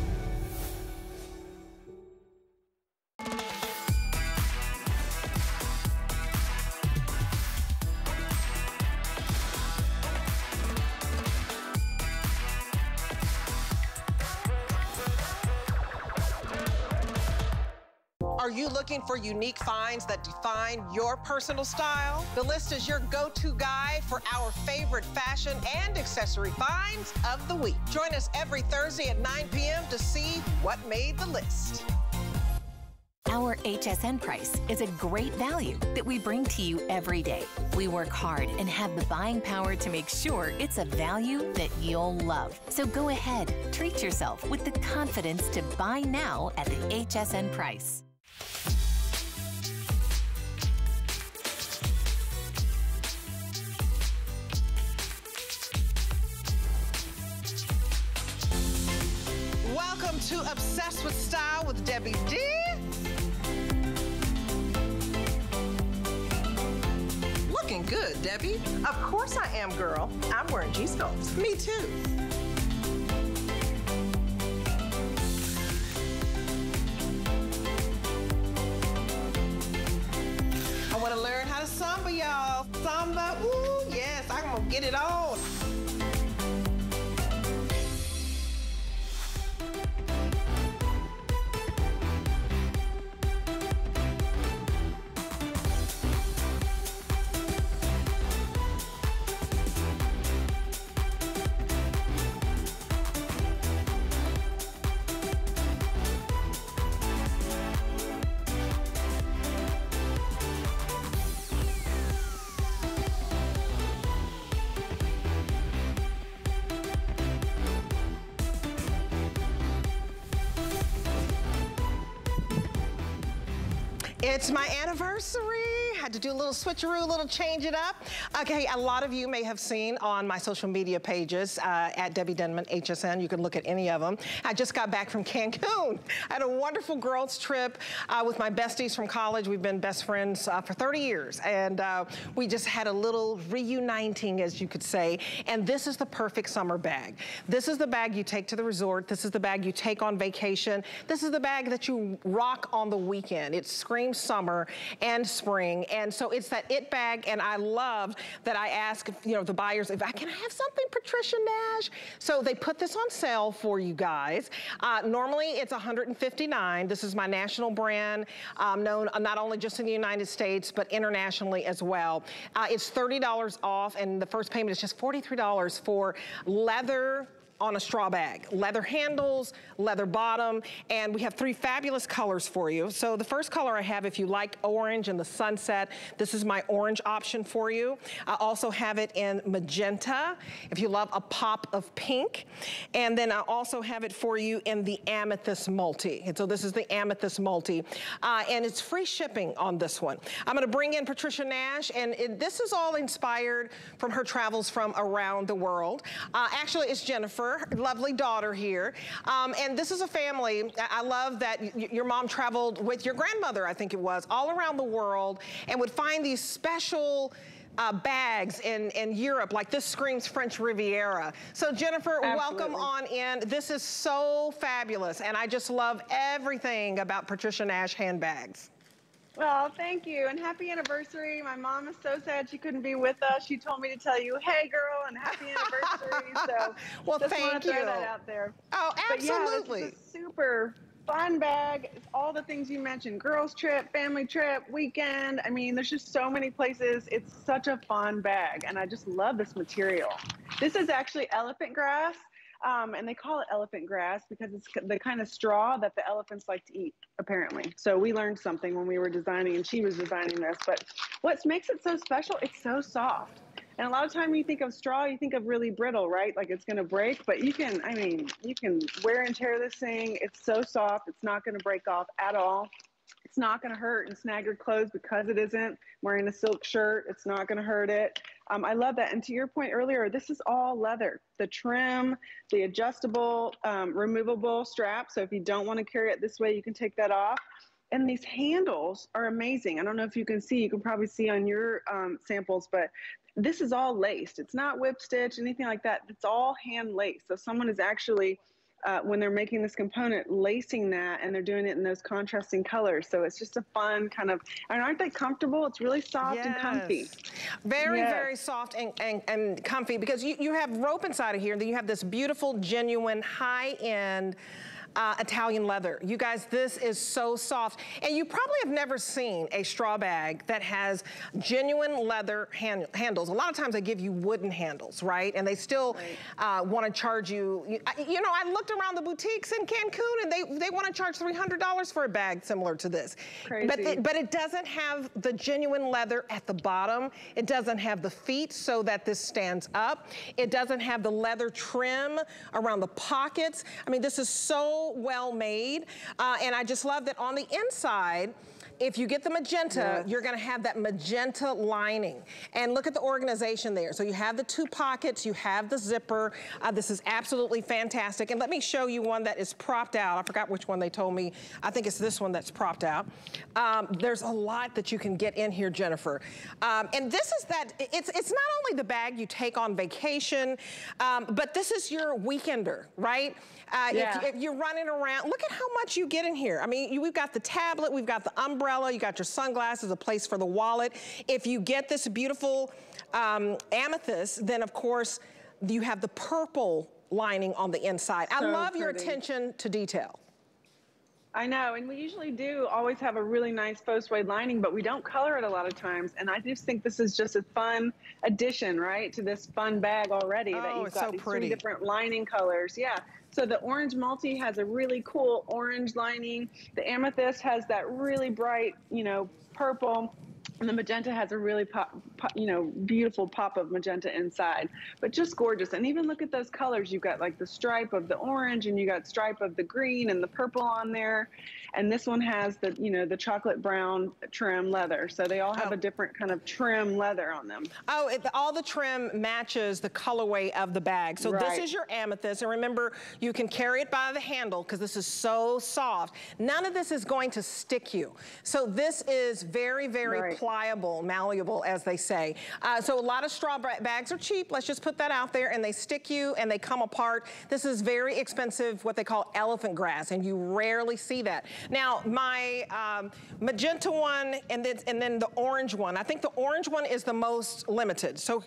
Speaker 1: Looking for unique finds that define your personal style? The list is your go-to guide for our favorite fashion and accessory finds of the week. Join us every Thursday at 9 p.m. to see what made the list.
Speaker 4: Our HSN price is a great value that we bring to you every day. We work hard and have the buying power to make sure it's a value that you'll love. So go ahead, treat yourself with the confidence to buy now at the HSN price.
Speaker 1: Welcome to Obsessed with Style with Debbie D. Looking good, Debbie. Of course I am, girl. I'm wearing G-Sculpts. Me too. My anniversary. Had to do a little switcheroo, a little change it up. Okay, a lot of you may have seen on my social media pages uh, at Debbie Denmon HSN. You can look at any of them. I just got back from Cancun. I had a wonderful girls trip uh, with my besties from college. We've been best friends uh, for 30 years, and uh, we just had a little reuniting, as you could say. And this is the perfect summer bag. This is the bag you take to the resort. This is the bag you take on vacation. This is the bag that you rock on the weekend. It screams summer and spring. And so it's that it bag. And I love that I ask, you know, the buyers, if I can I have something Patricia Nash. So they put this on sale for you guys. Uh, normally it's 159. This is my national brand, um, known not only just in the United States, but internationally as well. Uh, it's $30 off and the first payment is just $43 for leather on a straw bag. Leather handles, leather bottom, and we have three fabulous colors for you. So the first color I have, if you like orange and the sunset, this is my orange option for you. I also have it in magenta, if you love a pop of pink. And then I also have it for you in the amethyst multi. And so this is the amethyst multi. Uh, and it's free shipping on this one. I'm gonna bring in Patricia Nash, and it, this is all inspired from her travels from around the world. Uh, actually, it's Jennifer, lovely daughter here. Um, and this is a family. I love that your mom traveled with your grandmother, I think it was, all around the world and would find these special uh, bags in, in Europe, like this screams French Riviera. So Jennifer,
Speaker 2: Absolutely.
Speaker 1: welcome on in. This is so fabulous, and I just love everything about Patricia Nash handbags.
Speaker 5: Well, thank you, and happy anniversary. My mom is so sad she couldn't be with us. She told me to tell you, "Hey, girl," and happy anniversary. *laughs* So,
Speaker 1: well,
Speaker 5: just
Speaker 1: thank
Speaker 5: want to
Speaker 1: you.
Speaker 5: throw that out there.
Speaker 1: Oh, absolutely.
Speaker 5: But yeah, this is a super fun bag. It's all the things you mentioned: girls trip, family trip, weekend. I mean, there's just so many places. It's such a fun bag, and I just love this material. This is actually elephant grass. Um, and they call it elephant grass because it's the kind of straw that the elephants like to eat, apparently. So we learned something when we were designing, and she was designing this. But what makes it so special? It's so soft. And a lot of time you think of straw, you think of really brittle, right? Like it's going to break. But you can, I mean, you can wear and tear this thing. It's so soft. It's not going to break off at all. It's not going to hurt and snag your clothes because it isn't wearing a silk shirt. It's not going to hurt it. Um, I love that. And to your point earlier, this is all leather. The trim, the adjustable, um, removable strap. So if you don't want to carry it this way, you can take that off. And these handles are amazing. I don't know if you can see, you can probably see on your um, samples, but this is all laced. It's not whip stitch, anything like that. It's all hand laced. So someone is actually uh, when they're making this component, lacing that and they're doing it in those contrasting colors. So it's just a fun kind of, and aren't they comfortable? It's really soft yes. and comfy.
Speaker 1: Very, yes. very soft and, and, and comfy because you, you have rope inside of here. And then you have this beautiful, genuine, high-end, uh, Italian leather. You guys, this is so soft. And you probably have never seen a straw bag that has genuine leather hand handles. A lot of times they give you wooden handles, right? And they still right. uh, want to charge you. You, you know, I looked around the boutiques in Cancun and they, they want to charge $300 for a bag similar to this.
Speaker 5: Crazy.
Speaker 1: But it, but it doesn't have the genuine leather at the bottom. It doesn't have the feet so that this stands up. It doesn't have the leather trim around the pockets. I mean, this is so well made. Uh, and I just love that on the inside, if you get the magenta, you're gonna have that magenta lining. And look at the organization there. So you have the two pockets, you have the zipper. Uh, this is absolutely fantastic. And let me show you one that is propped out. I forgot which one they told me. I think it's this one that's propped out. Um, there's a lot that you can get in here, Jennifer. Um, and this is that, it's, it's not only the bag you take on vacation, um, but this is your weekender, right? Uh, yeah. if, if, you're running around, look at how much you get in here. I mean, you, we've got the tablet, we've got the umbrella, you got your sunglasses, a place for the wallet. If you get this beautiful um, amethyst, then of course, you have the purple lining on the inside. So I love pretty. your attention to detail.
Speaker 5: I know, and we usually do always have a really nice faux suede lining, but we don't color it a lot of times. And I just think this is just a fun addition, right, to this fun bag already
Speaker 1: oh,
Speaker 5: that you've
Speaker 1: got
Speaker 5: so
Speaker 1: these
Speaker 5: pretty. three different lining colors. Yeah, so the orange multi has a really cool orange lining. The amethyst has that really bright, you know, purple and the magenta has a really pop, pop, you know beautiful pop of magenta inside but just gorgeous. And even look at those colors. You've got like the stripe of the orange and you got stripe of the green and the purple on there. And this one has the you know the chocolate brown trim leather. So they all have oh. a different kind of trim leather on them.
Speaker 1: Oh it, all the trim matches the colorway of the bag. So right. this is your amethyst. And remember you can carry it by the handle because this is so soft. None of this is going to stick you. So this is very very right. Pliable malleable as they say. Uh, so a lot of straw bags are cheap. Let's just put that out there and they stick you and they come apart. This is very expensive what they call elephant grass and you rarely see that. Now, my um, magenta one and then, and then the orange one, I think the orange one is the most limited. So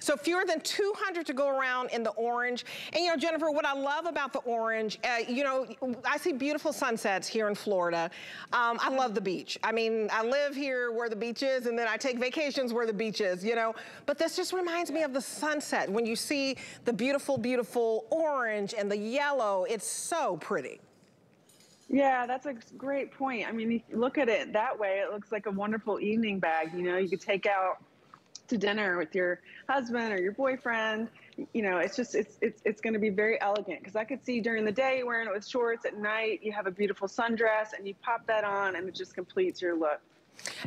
Speaker 1: so fewer than 200 to go around in the orange. And you know, Jennifer, what I love about the orange, uh, you know, I see beautiful sunsets here in Florida. Um, I love the beach. I mean, I live here where the beach is and then I take vacations where the beach is, you know. But this just reminds me of the sunset. When you see the beautiful, beautiful orange and the yellow, it's so pretty.
Speaker 5: Yeah, that's a great point. I mean, look at it that way. It looks like a wonderful evening bag. You know, you could take out to dinner with your husband or your boyfriend. You know, it's just it's it's it's going to be very elegant because I could see during the day wearing it with shorts. At night, you have a beautiful sundress and you pop that on, and it just completes your look.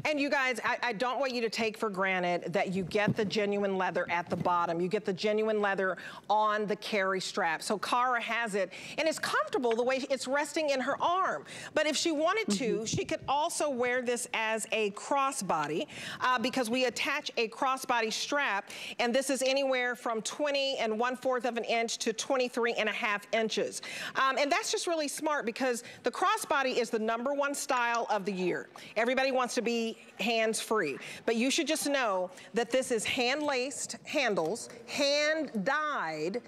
Speaker 1: And you guys, I, I, don't want you to take for granted that you get the genuine leather at the bottom. You get the genuine leather on the carry strap. So Cara has it, and it's comfortable the way it's resting in her arm. But if she wanted to, mm -hmm. she could also wear this as a crossbody uh, because we attach a crossbody strap, and this is anywhere from 20 and 1 4th of an inch to 23 and a half inches. Um, and that's just really smart because the crossbody is the number one style of the year. Everybody wants to be hands-free. But you should just know that this is hand-laced handles, hand-dyed,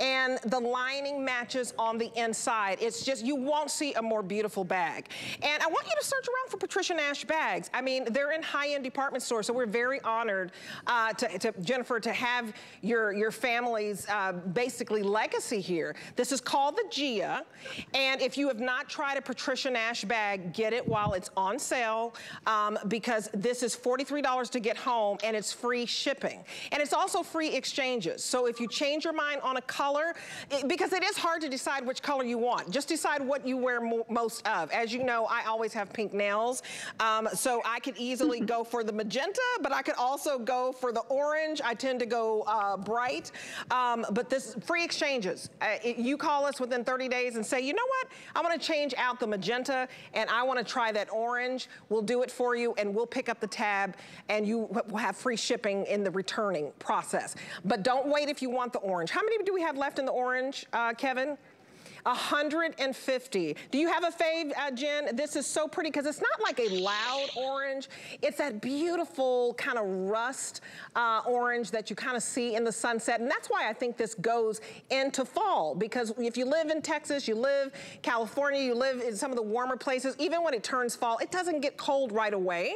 Speaker 1: and the lining matches on the inside. It's just, you won't see a more beautiful bag. And I want you to search around for Patricia Nash bags. I mean, they're in high-end department stores, so we're very honored uh, to, to, Jennifer, to have your, your family's uh, basically legacy here. This is called the Gia, and if you have not tried a Patricia Nash bag, get it while it's on sale. Um, because this is $43 to get home and it's free shipping. And it's also free exchanges. So if you change your mind on a color, it, because it is hard to decide which color you want, just decide what you wear mo most of. As you know, I always have pink nails. Um, so I could easily go for the magenta, but I could also go for the orange. I tend to go uh, bright. Um, but this free exchanges. Uh, it, you call us within 30 days and say, you know what? I want to change out the magenta and I want to try that orange. We'll do it for you and we'll pick up the tab and you will have free shipping in the returning process. But don't wait if you want the orange. How many do we have left in the orange, uh, Kevin? 150. Do you have a fave, uh, Jen? This is so pretty because it's not like a loud orange. It's that beautiful kind of rust uh, orange that you kind of see in the sunset. And that's why I think this goes into fall because if you live in Texas, you live California, you live in some of the warmer places, even when it turns fall, it doesn't get cold right away.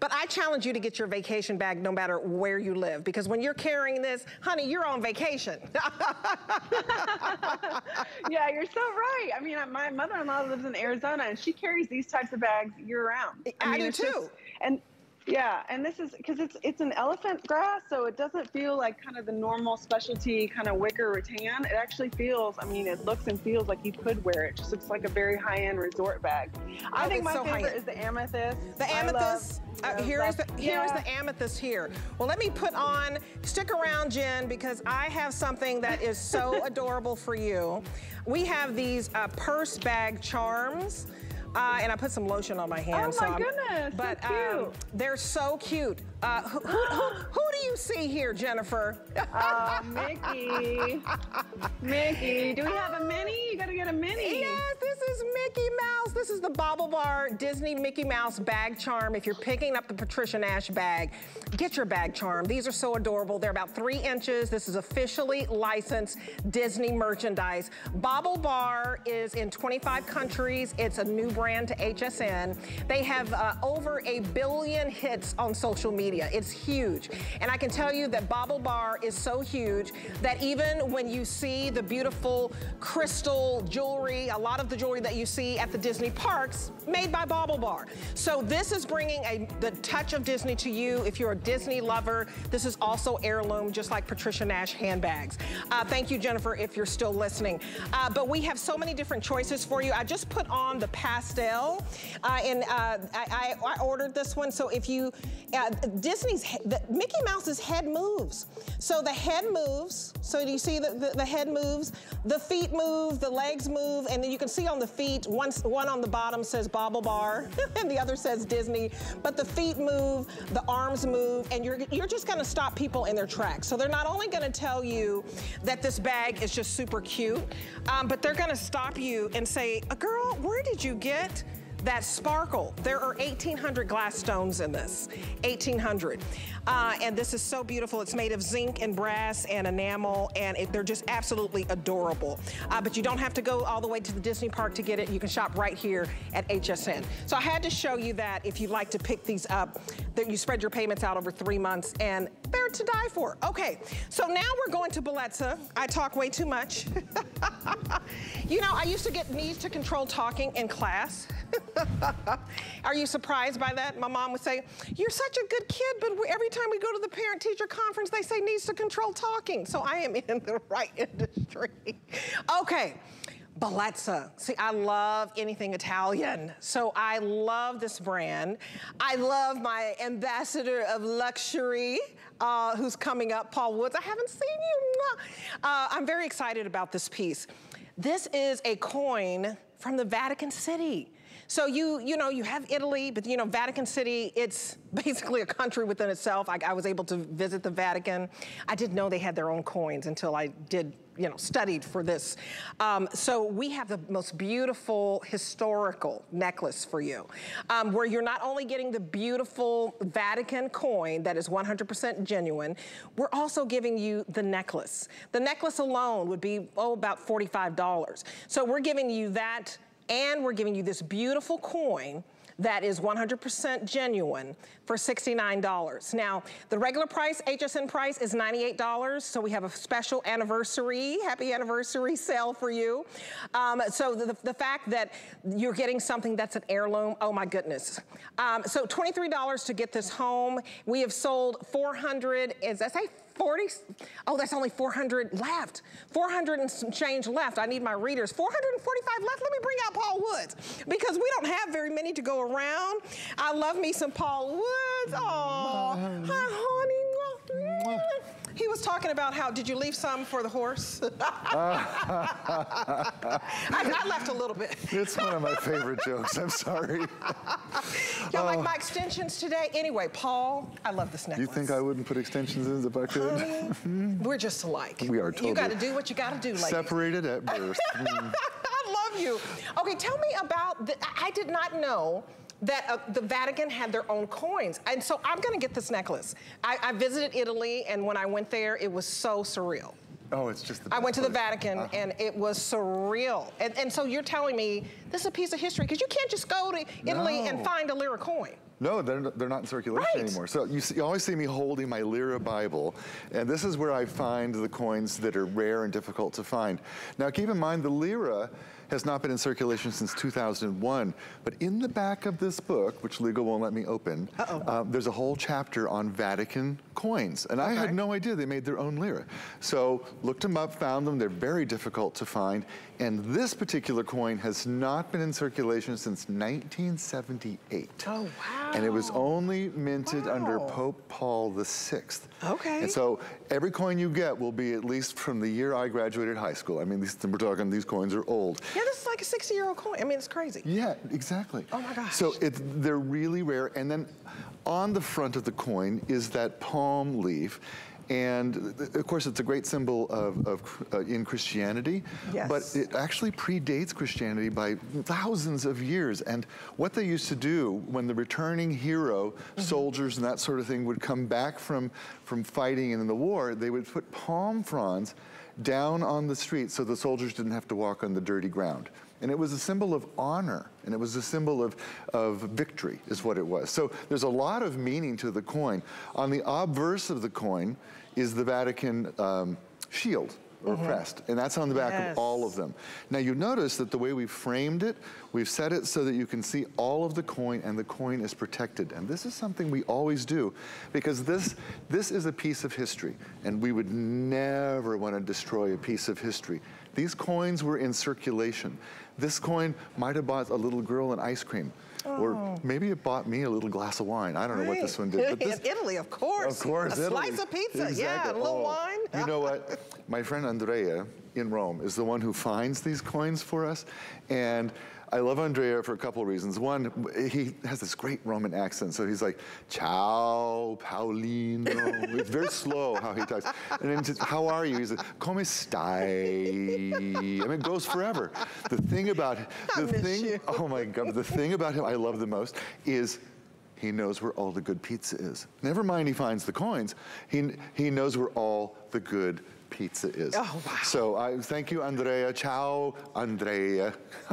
Speaker 1: But I challenge you to get your vacation bag no matter where you live because when you're carrying this, honey, you're on vacation. *laughs* *laughs*
Speaker 5: yeah, you're so right. I mean, my mother-in-law lives in Arizona and she carries these types of bags year round.
Speaker 1: I, I
Speaker 5: mean,
Speaker 1: do too. Just,
Speaker 5: and yeah, and this is because it's it's an elephant grass, so it doesn't feel like kind of the normal specialty kind of wicker rattan. It actually feels, I mean, it looks and feels like you could wear it. it just looks like a very high-end resort bag. I oh, think my so favorite is the amethyst.
Speaker 1: The amethyst. Love, uh, here is the here is yeah. the amethyst here. Well, let me put on. Stick around, Jen, because I have something that is so *laughs* adorable for you. We have these uh, purse bag charms. Uh, and I put some lotion on my hands.
Speaker 5: Oh my so goodness,
Speaker 1: but
Speaker 5: so cute. Um,
Speaker 1: they're so cute. Uh, who, who, who, who, do you see here, Jennifer?
Speaker 5: Oh, Mickey. Mickey. Do we have a mini? You gotta get a mini.
Speaker 1: Yes, this is Mickey Mouse. This is the BaubleBar Disney Mickey Mouse bag charm. If you're picking up the Patricia Nash bag, get your bag charm. These are so adorable. They're about three inches. This is officially licensed Disney merchandise. BaubleBar is in 25 countries. It's a new brand to HSN. They have uh, over a billion hits on social media media. It's huge. And I can tell you that Bobble BaubleBar is so huge that even when you see the beautiful crystal jewelry, a lot of the jewelry that you see at the Disney parks, made by Bobble BaubleBar. So this is bringing a, the touch of Disney to you. If you're a Disney lover, this is also heirloom, just like Patricia Nash handbags. Uh, thank you, Jennifer, if you're still listening. Uh, but we have so many different choices for you. I just put on the pastel, uh, and uh, I, I, ordered this one. So if you, uh, Disney's, the, Mickey Mouse's head moves. So the head moves. So do you see the, the, the, head moves? The feet move, the legs move, and then you can see on the feet, one, one on the bottom says BaubleBar, *laughs* and the other says Disney. But the feet move, the arms move, and you're, you're just gonna stop people in their tracks. So they're not only gonna tell you that this bag is just super cute, um, but they're gonna stop you and say, girl, where did you get that sparkle. There are 1,800 glass stones in this, 1,800. Uh, and this is so beautiful. It's made of zinc and brass and enamel, and it, they're just absolutely adorable. Uh, but you don't have to go all the way to the Disney park to get it. You can shop right here at HSN. So I had to show you that if you'd like to pick these up, that you spread your payments out over three months, and they're to die for. Okay, so now we're going to Bellezza. I talk way too much. *laughs* you know, I used to get needs to control talking in class. *laughs* Are you surprised by that? My mom would say, you're such a good kid, but every time we go to the parent-teacher conference, they say needs to control talking. So I am *laughs* in the right industry. okay. Bellezza. See, I love anything Italian. So I love this brand. I love my ambassador of luxury, uh, who's coming up, Paul Woods. I haven't seen you. Uh, I'm very excited about this piece. This is a coin from the Vatican City. So you, you know, you have Italy, but you know, Vatican City, it's *laughs* basically a country within itself. I, I was able to visit the Vatican. I didn't know they had their own coins until I did you know, studied for this. Um, so we have the most beautiful historical necklace for you, um, where you're not only getting the beautiful Vatican coin that is 100% genuine, we're also giving you the necklace. The necklace alone would be, oh, about $45. So we're giving you that and we're giving you this beautiful coin that is 100% genuine for $69. Now, the regular price, HSN price is $98, so we have a special anniversary, happy anniversary sale for you. Um, so the, the fact that you're getting something that's an heirloom, oh my goodness. Um, so $23 to get this home. We have sold 400, is that say 40, oh, that's only 400 left. 400 and some change left. I need my readers. 445 left. Let me bring out Paul Woods because we don't have very many to go around. I love me some Paul Woods. Oh, hi, honey. He was talking about how, did you leave some for the horse? *laughs* I, I, left a little bit.
Speaker 6: It's one of my favorite jokes. I'm sorry. *laughs*
Speaker 1: Y'all like oh. my extensions today? Anyway, Paul, I love this necklace.
Speaker 6: You think I wouldn't put extensions in if I could?
Speaker 1: Honey, *laughs* we're just alike.
Speaker 6: We are totally.
Speaker 1: You got to do what you got to do, ladies.
Speaker 6: Separated at birth. Hmm.
Speaker 1: I love you. Okay, tell me about, the, I did not know that uh, the Vatican had their own coins. And so I'm gonna get this necklace. I, I visited Italy and when I went there, it was so surreal.
Speaker 6: Oh, it's just the
Speaker 1: I went to the Vatican uh -huh. and it was surreal. And, and, so you're telling me this is a piece of history because you can't just go to Italy no. and find a lira coin.
Speaker 6: No, they're, they're not in circulation
Speaker 1: right.
Speaker 6: anymore. So you, see, you, always see me holding my Lira Bible, and this is where I find the coins that are rare and difficult to find. Now keep in mind, the Lira has not been in circulation since 2001. But in the back of this book, which legal won't let me open, uh -oh. uh, there's a whole chapter on Vatican coins. And okay. I had no idea they made their own lira. So looked them up, found them. They're very difficult to find. And this particular coin has not been in circulation since 1978.
Speaker 1: Oh, wow.
Speaker 6: And it was only minted wow. under Pope Paul VI.
Speaker 1: Okay.
Speaker 6: And so every coin you get will be at least from the year I graduated high school. I mean, these, we're talking, these coins are old.
Speaker 1: Yeah, this is like a 60-year-old coin. I mean, it's crazy.
Speaker 6: Yeah, exactly.
Speaker 1: Oh my gosh.
Speaker 6: So it, they're really rare. And then on the front of the coin is that palm leaf. And of course, it's a great symbol of, of uh, in Christianity,
Speaker 1: yes.
Speaker 6: but it actually predates Christianity by thousands of years. And what they used to do when the returning hero, mm -hmm. soldiers and that sort of thing would come back from, from fighting in the war, they would put palm fronds down on the street so the soldiers didn't have to walk on the dirty ground. And it was a symbol of honor, and it was a symbol of, of victory, is what it was. So there's a lot of meaning to the coin. On the obverse of the coin is the Vatican um, shield, or mm -hmm. crest. And that's on the back yes. of all of them. Now you notice that the way we framed it, we've set it so that you can see all of the coin and the coin is protected. And this is something we always do because this, this is a piece of history and we would never want to destroy a piece of history. These coins were in circulation. This coin might have bought a little girl an ice cream. Oh. Or maybe it bought me a little glass of wine. I don't right. know what this one did.
Speaker 1: But this, *laughs* Italy, of course.
Speaker 6: Of course,
Speaker 1: A
Speaker 6: Italy.
Speaker 1: slice of pizza,
Speaker 6: exactly.
Speaker 1: yeah, a little
Speaker 6: oh.
Speaker 1: wine.
Speaker 6: You know what? *laughs* My friend Andrea in Rome is the one who finds these coins for us. And I love Andrea for a couple of reasons. One, he has this great Roman accent, so he's like, ciao, Paolino. it's very slow how he talks. And then just, how are you? He's like, come stai? I mean, it goes forever. The thing about, the thing,
Speaker 1: you.
Speaker 6: oh my God, the thing about him I love the most is he knows where all the good pizza is. Never mind he finds the coins, he, he knows where all the good pizza is.
Speaker 1: Oh, wow.
Speaker 6: So I thank you, Andrea. Ciao, Andrea. *laughs*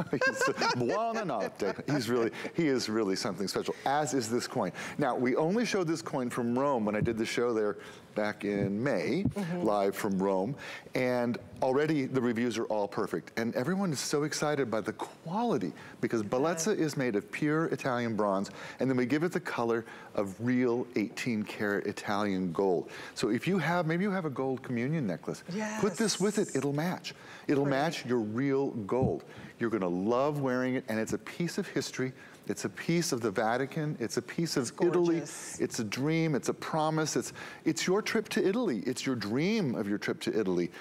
Speaker 6: Buonanotte. He's really, he is really something special, as is this coin. Now, we only showed this coin from Rome when I did the show there back in May, mm -hmm. live from Rome. And already the reviews are all perfect. And everyone is so excited by the quality because Bellezza is made of pure Italian bronze. And then we give it the color of real 18 karat Italian gold. So if you have, maybe you have a gold communion necklace,
Speaker 1: yes.
Speaker 6: put this with it, it'll match. It'll match your real gold. You're gonna love wearing it and it's a piece of history it's a piece of the Vatican. It's a piece of Italy. It's a dream. It's a promise. It's, it's your trip to Italy. It's your dream of your trip to Italy.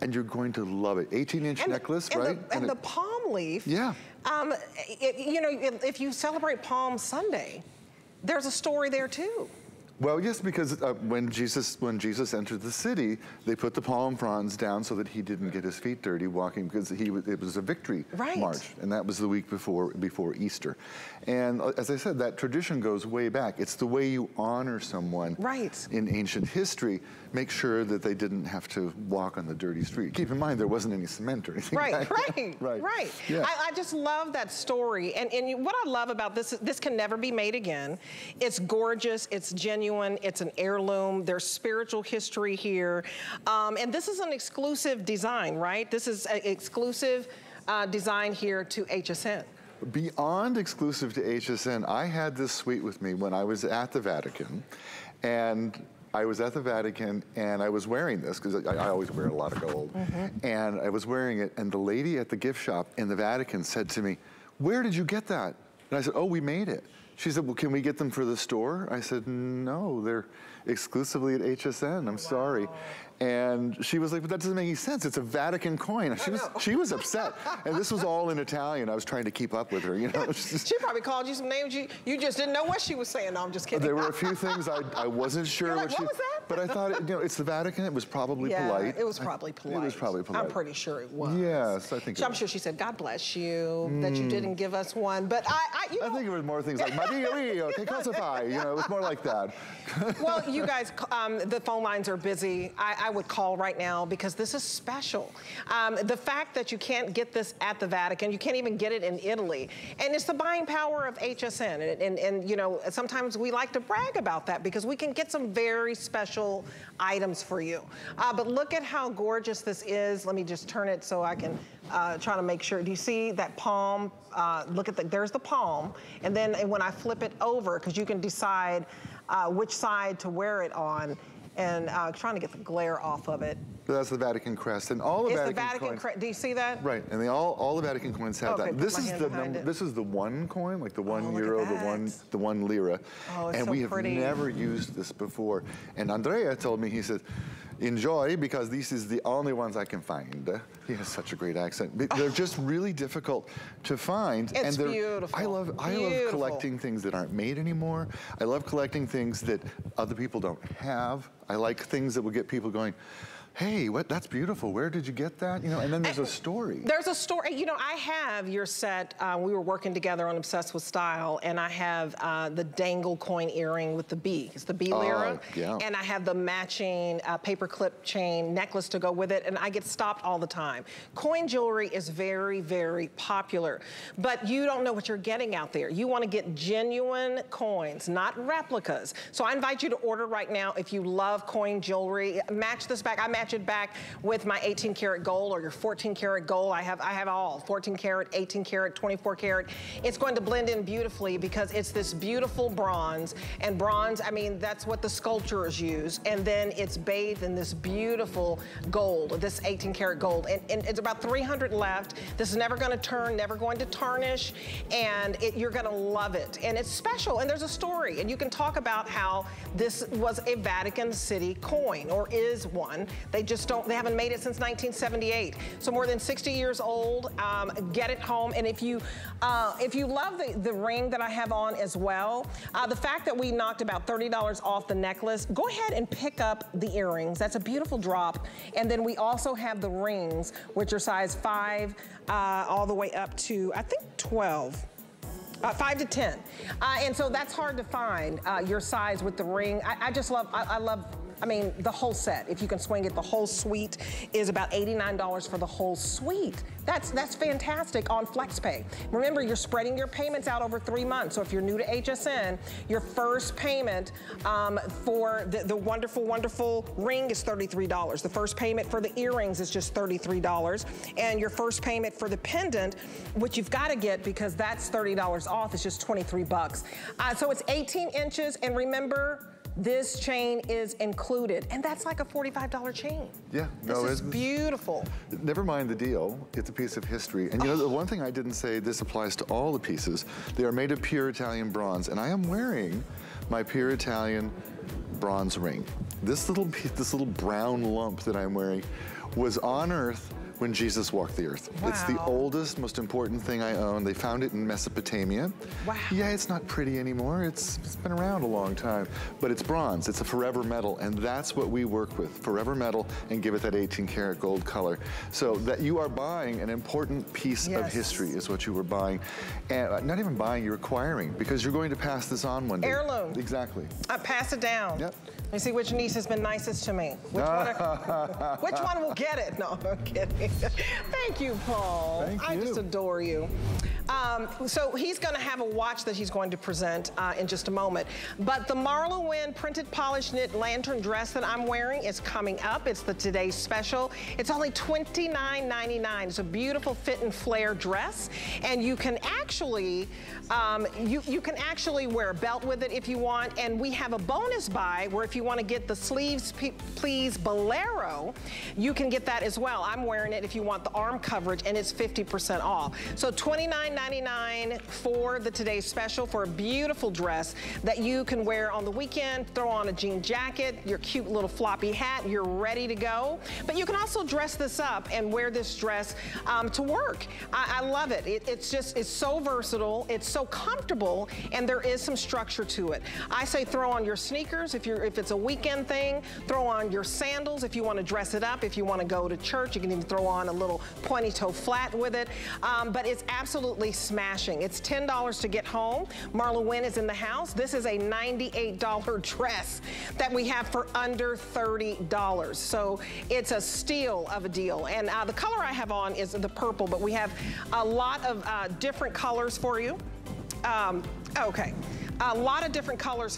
Speaker 6: And you're going to love it. 18 inch and necklace,
Speaker 1: and
Speaker 6: right?
Speaker 1: The, and, and it, the palm leaf.
Speaker 6: Yeah.
Speaker 1: Um, it, you know, if you celebrate Palm Sunday, there's a story there too.
Speaker 6: Well, yes, because uh, when Jesus when Jesus entered the city, they put the palm fronds down so that he didn't get his feet dirty walking because he it was a victory
Speaker 1: Right.
Speaker 6: march, and that was the week before before Easter. And uh, as I said, that tradition goes way back. It's the way you honor someone
Speaker 1: Right.
Speaker 6: in ancient history. Make sure that they didn't have to walk on the dirty street. Keep in mind there wasn't any cement or anything.
Speaker 1: Right,
Speaker 6: then.
Speaker 1: right, *laughs*
Speaker 6: right,
Speaker 1: right.
Speaker 6: Yeah.
Speaker 1: I, I just love that story. And, and what I love about this, this can never be made again. It's gorgeous, it's genuine, it's an heirloom, there's spiritual history here. Um, and this is an exclusive design, right? This is an exclusive uh, design here to HSN.
Speaker 6: Beyond exclusive to HSN, I had this suite with me when I was at the Vatican. And I was at the Vatican and I was wearing this because I, I always wear a lot of gold. Mm-hmm. And I was wearing it, and the lady at the gift shop in the Vatican said to me, Where did you get that? And I said, Oh, we made it. She said, Well, can we get them for the store? I said, No, they're exclusively at HSN. I'm sorry. And she was like, But that doesn't make any sense. It's a Vatican coin. She was, she was upset. And this was all in Italian. I was trying to keep up with her, you know. *laughs*
Speaker 1: She probably called you some names you, you just didn't know what she was saying. No, I'm just kidding.
Speaker 6: there were a few *laughs* things I, I wasn't sure
Speaker 1: like,
Speaker 6: what she.
Speaker 1: "What was that?"
Speaker 6: But I thought, you know, it's the Vatican. It was probably
Speaker 1: yeah,
Speaker 6: polite.
Speaker 1: it was probably polite.
Speaker 6: It was probably polite.
Speaker 1: I'm pretty sure it was.
Speaker 6: Yes, I think
Speaker 1: So I'm
Speaker 6: was.
Speaker 1: sure she said, God bless you, that you didn't give us one. But I, I you
Speaker 6: I
Speaker 1: know,
Speaker 6: think it was more things like Maria Rio, *laughs* que? You know, it was more like that. *laughs*
Speaker 1: well, you guys, um, the phone lines are busy. I, I would call right now because this is special. Um, the fact that you can't get this at the Vatican, you can't even get it in Italy, and it's the buying power of HSN. And, and, and you know, sometimes we like to brag about that because we can get some very special items for you. Uh, but look at how gorgeous this is. Let me just turn it so I can uh, try to make sure. Do you see that palm? Uh, look at the, there's the palm. And then when I flip it over, because you can decide uh, which side to wear it on, and uh, trying to get the glare off of it.
Speaker 6: That's the Vatican crest, and all the
Speaker 1: It's
Speaker 6: Vatican,
Speaker 1: the Vatican
Speaker 6: coins.
Speaker 1: crest. Do you see that?
Speaker 6: Right, and they all all the Vatican coins have
Speaker 1: Okay,
Speaker 6: that. This is the number. This is the one coin, like the one
Speaker 1: Oh,
Speaker 6: euro, the one the one lira,
Speaker 1: Oh, it's
Speaker 6: and
Speaker 1: so
Speaker 6: we have
Speaker 1: pretty.
Speaker 6: never used this before. And Andrea told me he said. Enjoy because this is the only ones I can find. He has such a great accent. But They're just really difficult to find.
Speaker 1: It's
Speaker 6: and they're,
Speaker 1: beautiful.
Speaker 6: I love I love collecting things that aren't made anymore. I love collecting things that other people don't have. I like things that will get people going, hey, what? That's beautiful. Where did you get that? You know, and then there's a story.
Speaker 1: There's a story. You know, I have your set. Uh, we were working together on Obsessed with Style, and I have uh, the dangle coin earring with the B. It's the B
Speaker 6: Oh,
Speaker 1: lira.
Speaker 6: yeah.
Speaker 1: And I have the matching uh, paperclip chain necklace to go with it, and I get stopped all the time. Coin jewelry is very, very popular, but you don't know what you're getting out there. You want to get genuine coins, not replicas. So I invite you to order right now if you love coin jewelry. Match this back. I match back with my 18 karat gold or your 14 karat gold. I have I have all 14 karat, 18 karat, 24 karat. It's going to blend in beautifully because it's this beautiful bronze and bronze. I mean that's what the sculptures use, and then it's bathed in this beautiful gold, this 18 karat gold, and, and it's about 300 left. This is never going to turn, never going to tarnish, and it, you're going to love it. And it's special, and there's a story, and you can talk about how this was a Vatican City coin or is one. They just don't, they haven't made it since 1978. So more than 60 years old. Um, get it home. And if you, uh, if you love the, the ring that I have on as well, uh, the fact that we knocked about $30 off the necklace, go ahead and pick up the earrings. That's a beautiful drop. And then we also have the rings, which are size five, uh, all the way up to, I think 12. Uh, five to 10. Uh, and so that's hard to find, uh, your size with the ring. I, I just love, I, I love, I mean, the whole set. If you can swing it, the whole suite is about $89 for the whole suite. That's that's fantastic on FlexPay. Remember, you're spreading your payments out over three months. So if you're new to HSN, your first payment um, for the, the wonderful, wonderful ring is $33. The first payment for the earrings is just $33. And your first payment for the pendant, which you've got to get because that's $30 off, is just 23 bucks. Uh, so it's 18 inches. And remember, this chain is included. And that's like a $45 chain.
Speaker 6: Yeah,
Speaker 1: This
Speaker 6: no,
Speaker 1: is
Speaker 6: it's-
Speaker 1: beautiful.
Speaker 6: Never mind the deal, it's a piece of history. And you know, the one thing I didn't say, this applies to all the pieces. They are made of pure Italian bronze, and I am wearing my pure Italian bronze ring. This little, piece, this little brown lump that I'm wearing was on Earth when Jesus walked the earth. It's the oldest, most important thing I own. They found it in Mesopotamia.
Speaker 1: Wow.
Speaker 6: Yeah, it's not pretty anymore. It's, it's been around a long time, but it's bronze. It's a forever metal, and that's what we work with, forever metal, and give it that 18 karat gold color. So that you are buying an important piece of history is what you were buying. And uh, not even buying, you're acquiring, because you're going to pass this on one day.
Speaker 1: Heirloom.
Speaker 6: Exactly.
Speaker 1: I pass it down.
Speaker 6: Yep.
Speaker 1: Let me see which niece has been nicest to me. Which, one, *laughs* which one will get it? No, I'm kidding. *laughs* Thank you, Paul.
Speaker 6: Thank
Speaker 1: I just adore you. Um, so he's going to have a watch that he's going to present uh, in just a moment. But the Marla Wynne printed polished knit lantern dress that I'm wearing is coming up. It's the today's special. It's only $29.99. It's a beautiful fit and flare dress, and you can actually um, you you can actually wear a belt with it if you want. And we have a bonus buy where if you want to get the sleeves please bolero, you can get that as well. I'm wearing it if you want the arm coverage, and it's 50% off. So $29.99 for the today's special for a beautiful dress that you can wear on the weekend. Throw on a jean jacket, your cute little floppy hat. You're ready to go. But you can also dress this up and wear this dress um, to work. I, I love it. it. It's just it's so versatile. It's so comfortable, and there is some structure to it. I say throw on your sneakers if you're if it's a weekend thing. Throw on your sandals if you want to dress it up. If you want to go to church, you can even throw on a little pointy toe flat with it. Um, but it's absolutely smashing. It's ten dollars to get home. Marla Wynne is in the house. This is a ninety-eight dollar dress that we have for under thirty dollars. So it's a steal of a deal. And uh, the color I have on is the purple, but we have a lot of uh, different colors for you. Um, okay, a lot of different colors